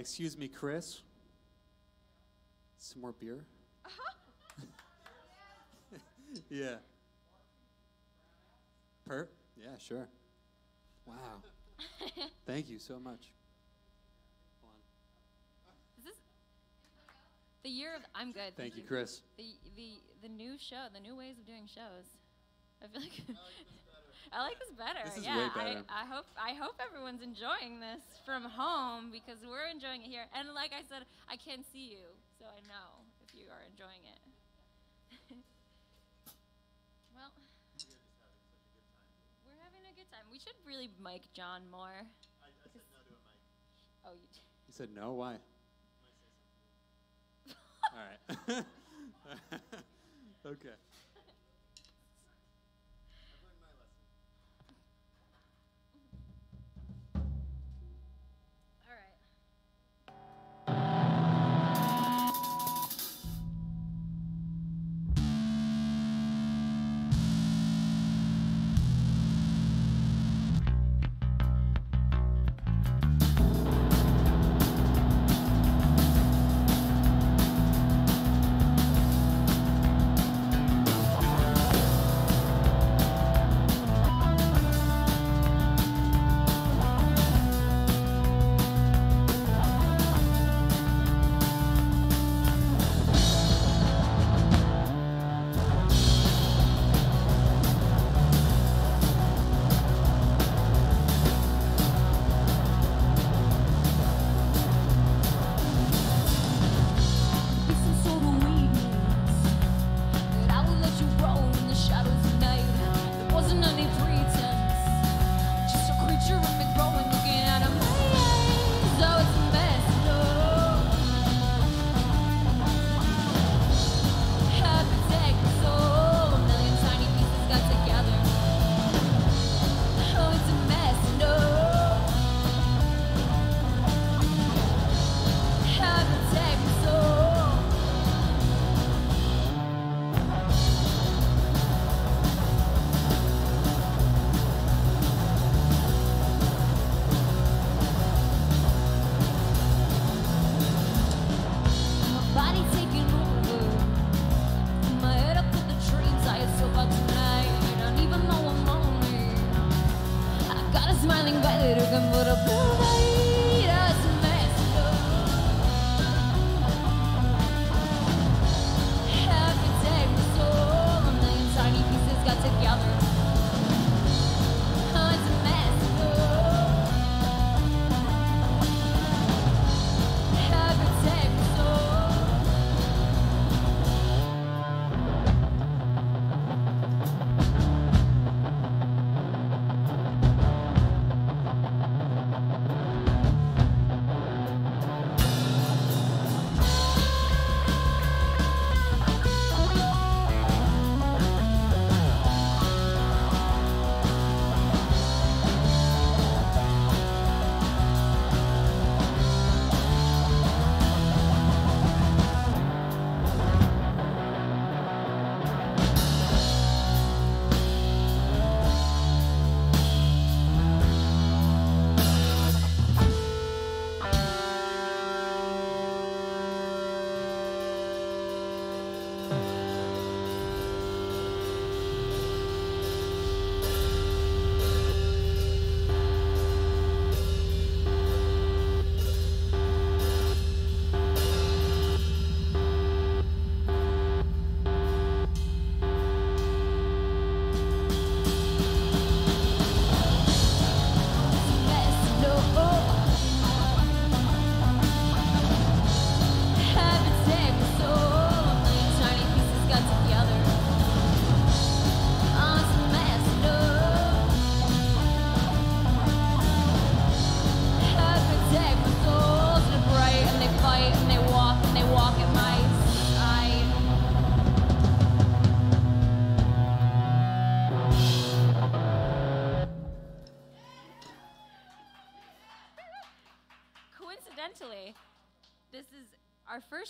Excuse me, Chris. Some more beer? yeah. Per? Yeah, sure. Wow. Thank you so much. Is this? The year of I'm good. Thank you, Chris. The the the new show, the new ways of doing shows. I feel like oh, I like this better. This is yeah, way better. I, I hope I hope everyone's enjoying this from home because we're enjoying it here. And like I said, I can't see you, so I know if you are enjoying it. well, we're having a good time. We should really mic John more. because- Oh, you. You said no. Why? All right. okay.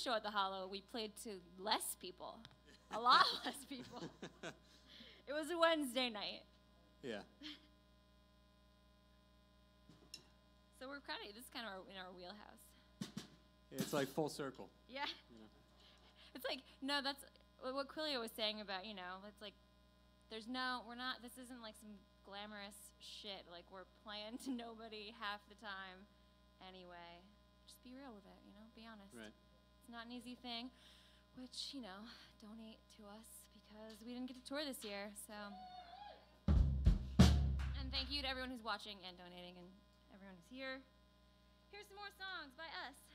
First show at the Hollow. We played to less people, a lot less people. It was a Wednesday night, Yeah. so we're kind of this is kind of in our wheelhouse. It's like full circle. Yeah. It's like no, that's what what KWILLEO was saying about you know. It's like there's no, we're not. This isn't like some glamorous shit. Like we're playing to nobody half the time, anyway. Just be real with it, you know. Be honest. Right. Not an easy thing. Which, you know, donate to us because we didn't get to tour this year. So, and thank you to everyone who's watching and donating and everyone who's here. Here's some more songs by us.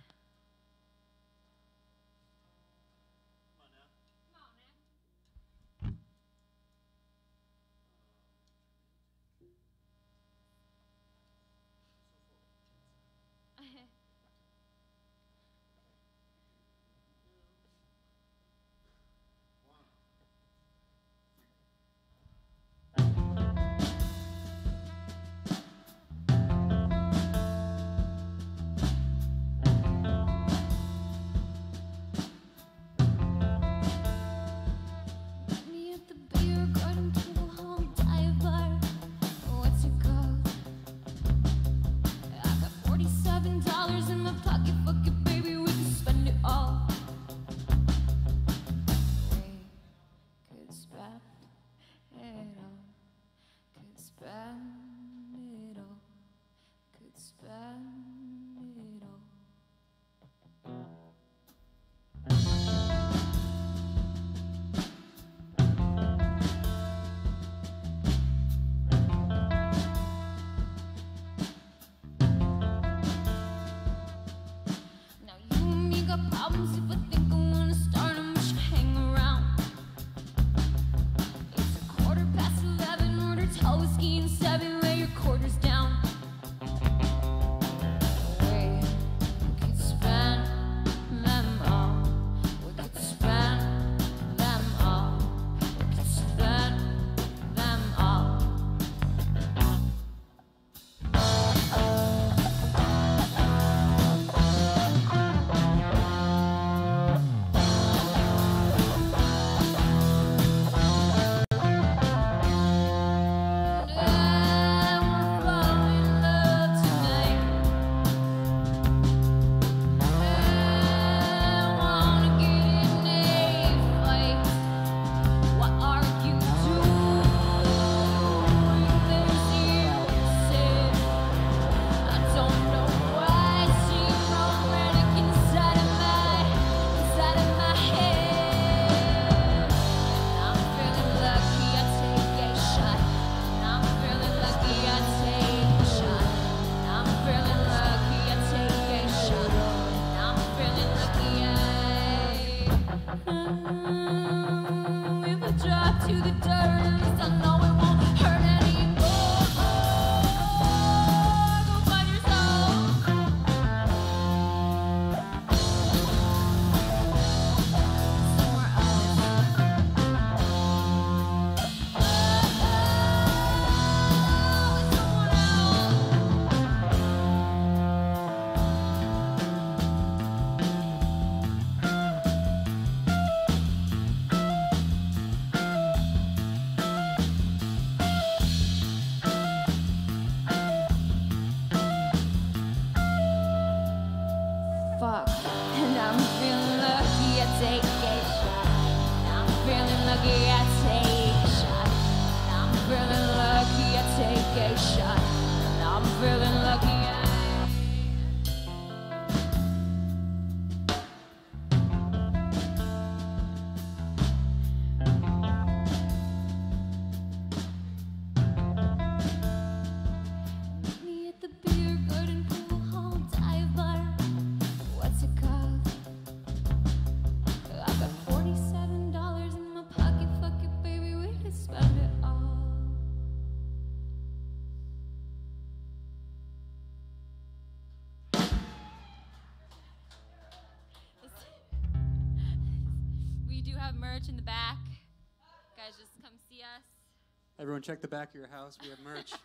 Everyone, check the back of your house. We have merch.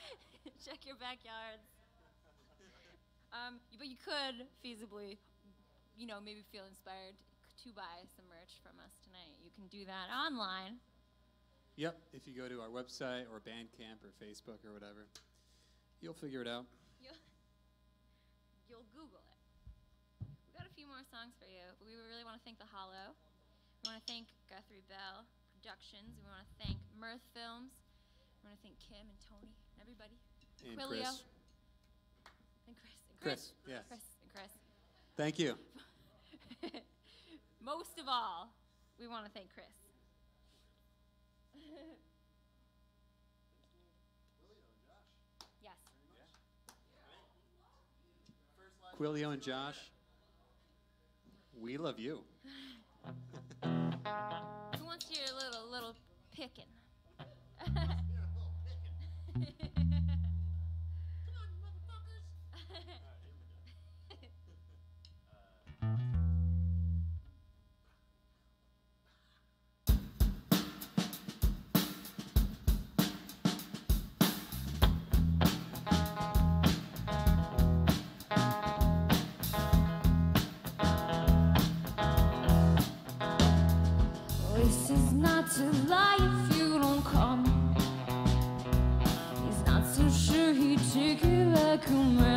Check your backyards. Um, but you could feasibly, you know, maybe feel inspired to buy some merch from us tonight. You can do that online. Yep, if you go to our website or Bandcamp or Facebook or whatever, you'll figure it out. You'll, you'll Google it. We got a few more songs for you, but we really want to thank the Hollow. We want to thank Guthrie Bell Productions. We want to thank Mirth Films. We want to thank Kim and Tony and everybody. And KWILLEO. Chris. And Chris. And Chris. Chris. Yes. Chris and Chris. Thank you. Most of all, we want to thank Chris. yes. KWILLEO and Josh, we love you. want your little little picking. not to lie if you don't come. He's not so sure he'd take you like a man.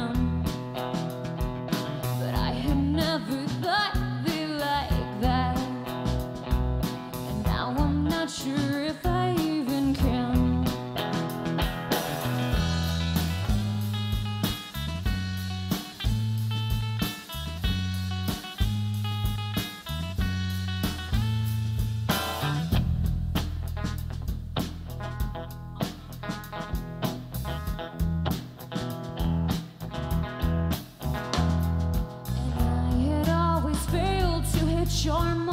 your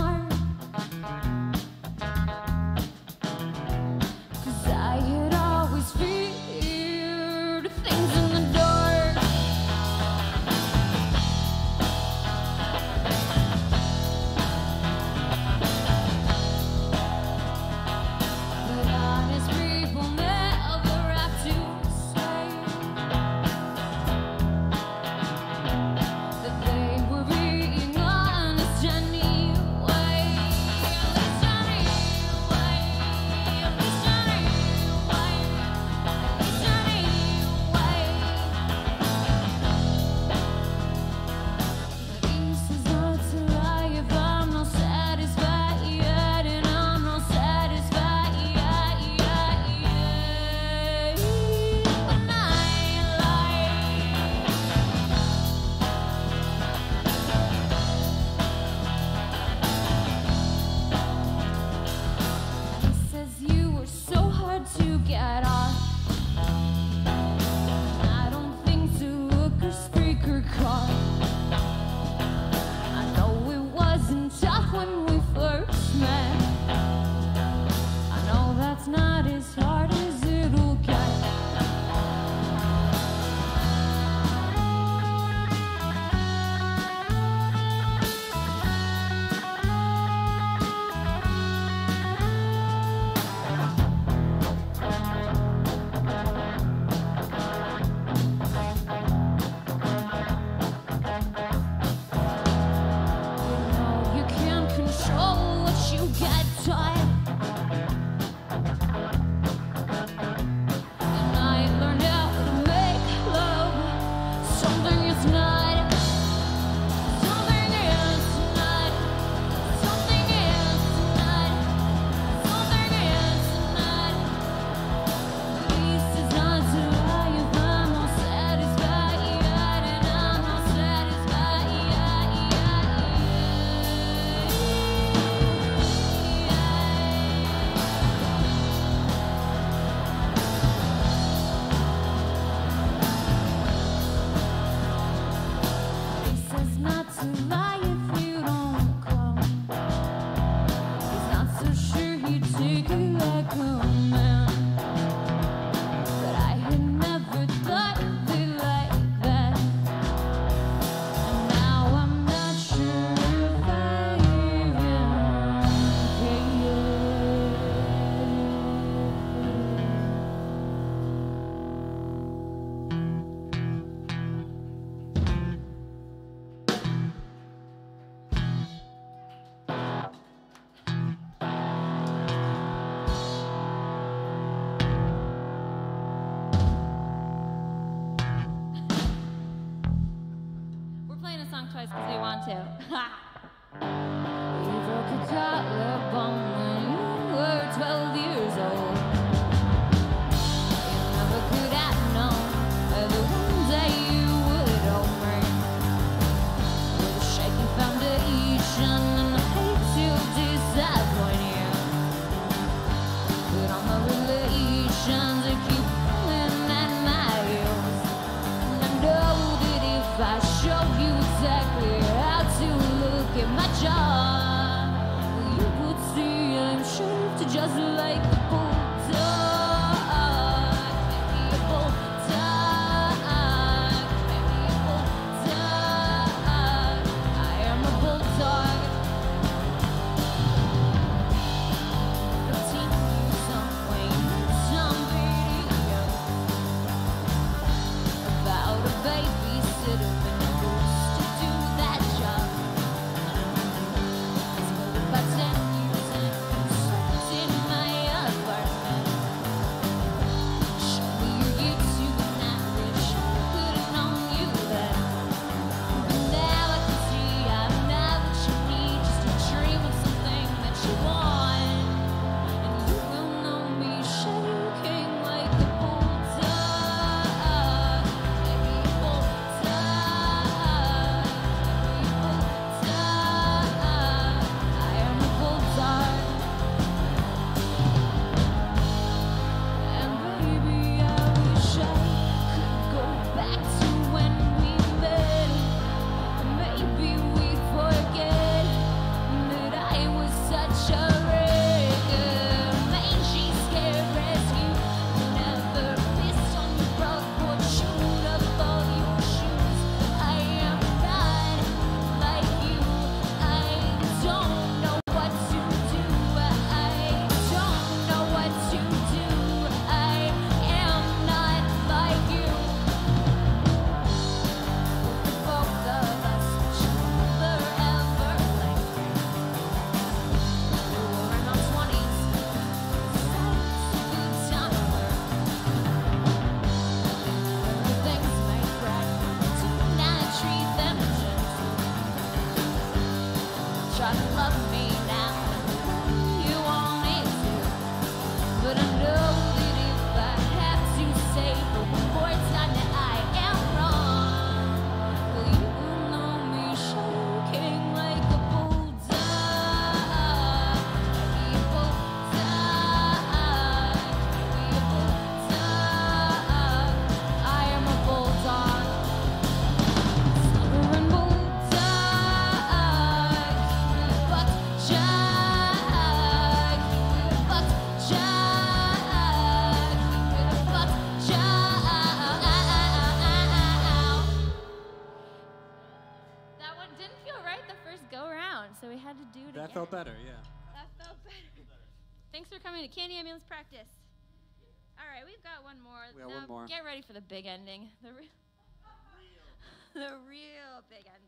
just like Get ready for the big ending. The real, the real big ending.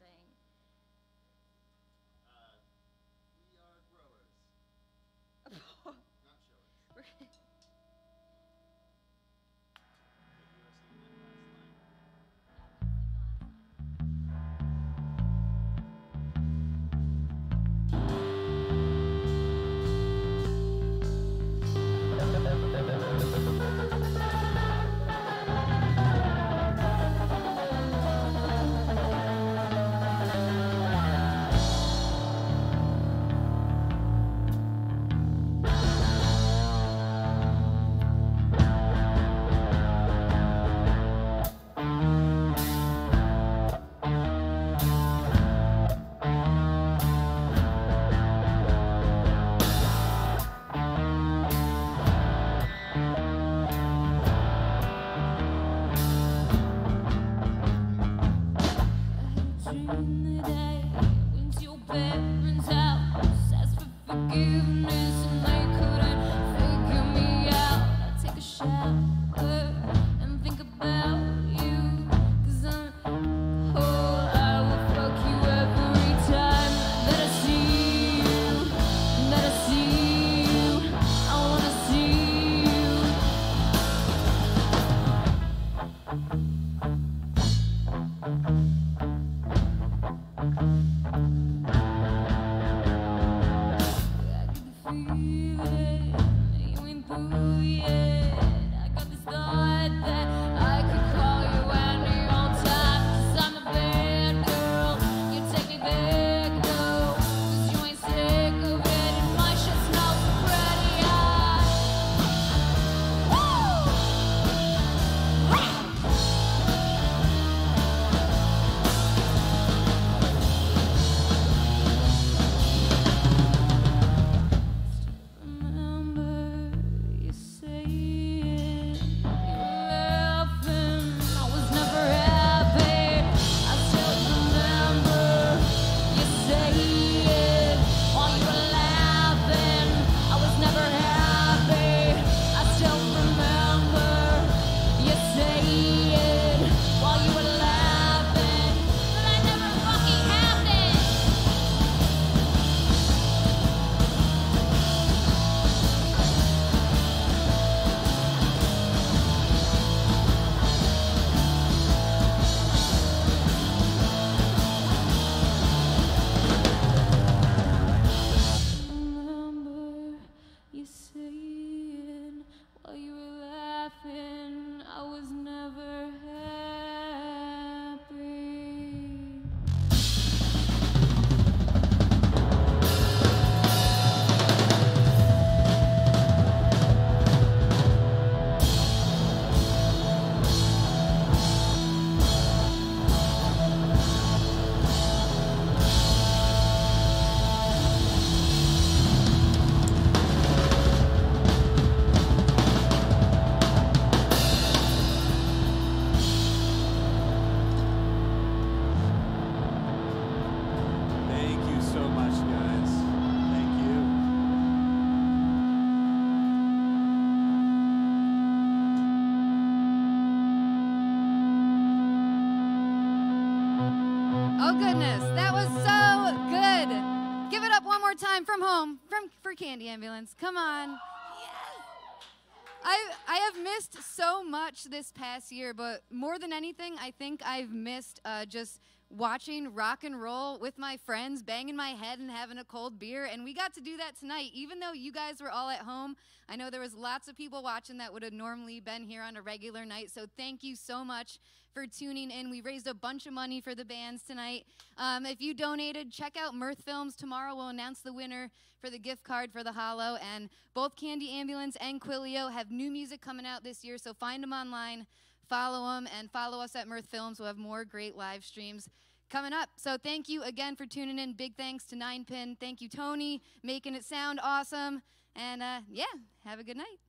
Candy Ambulance. Come on. Yes. I I have missed so much this past year, but more than anything, I think I've missed uh, just watching rock and roll with my friends, banging my head and having a cold beer. And we got to do that tonight, even though you guys were all at home. I know there was lots of people watching that would have normally been here on a regular night. So thank you so much for tuning in. We raised a bunch of money for the bands tonight. Um, if you donated, check out Mirth Films. Tomorrow we'll announce the winner for the gift card for the Hollow. And both Candy Ambulance and KWILLEO have new music coming out this year. So find them online, follow them, and follow us at Mirth Films. We'll have more great live streams coming up. So thank you again for tuning in. Big thanks to Nine Pin. Thank you, Tony, making it sound awesome. And uh, yeah, have a good night.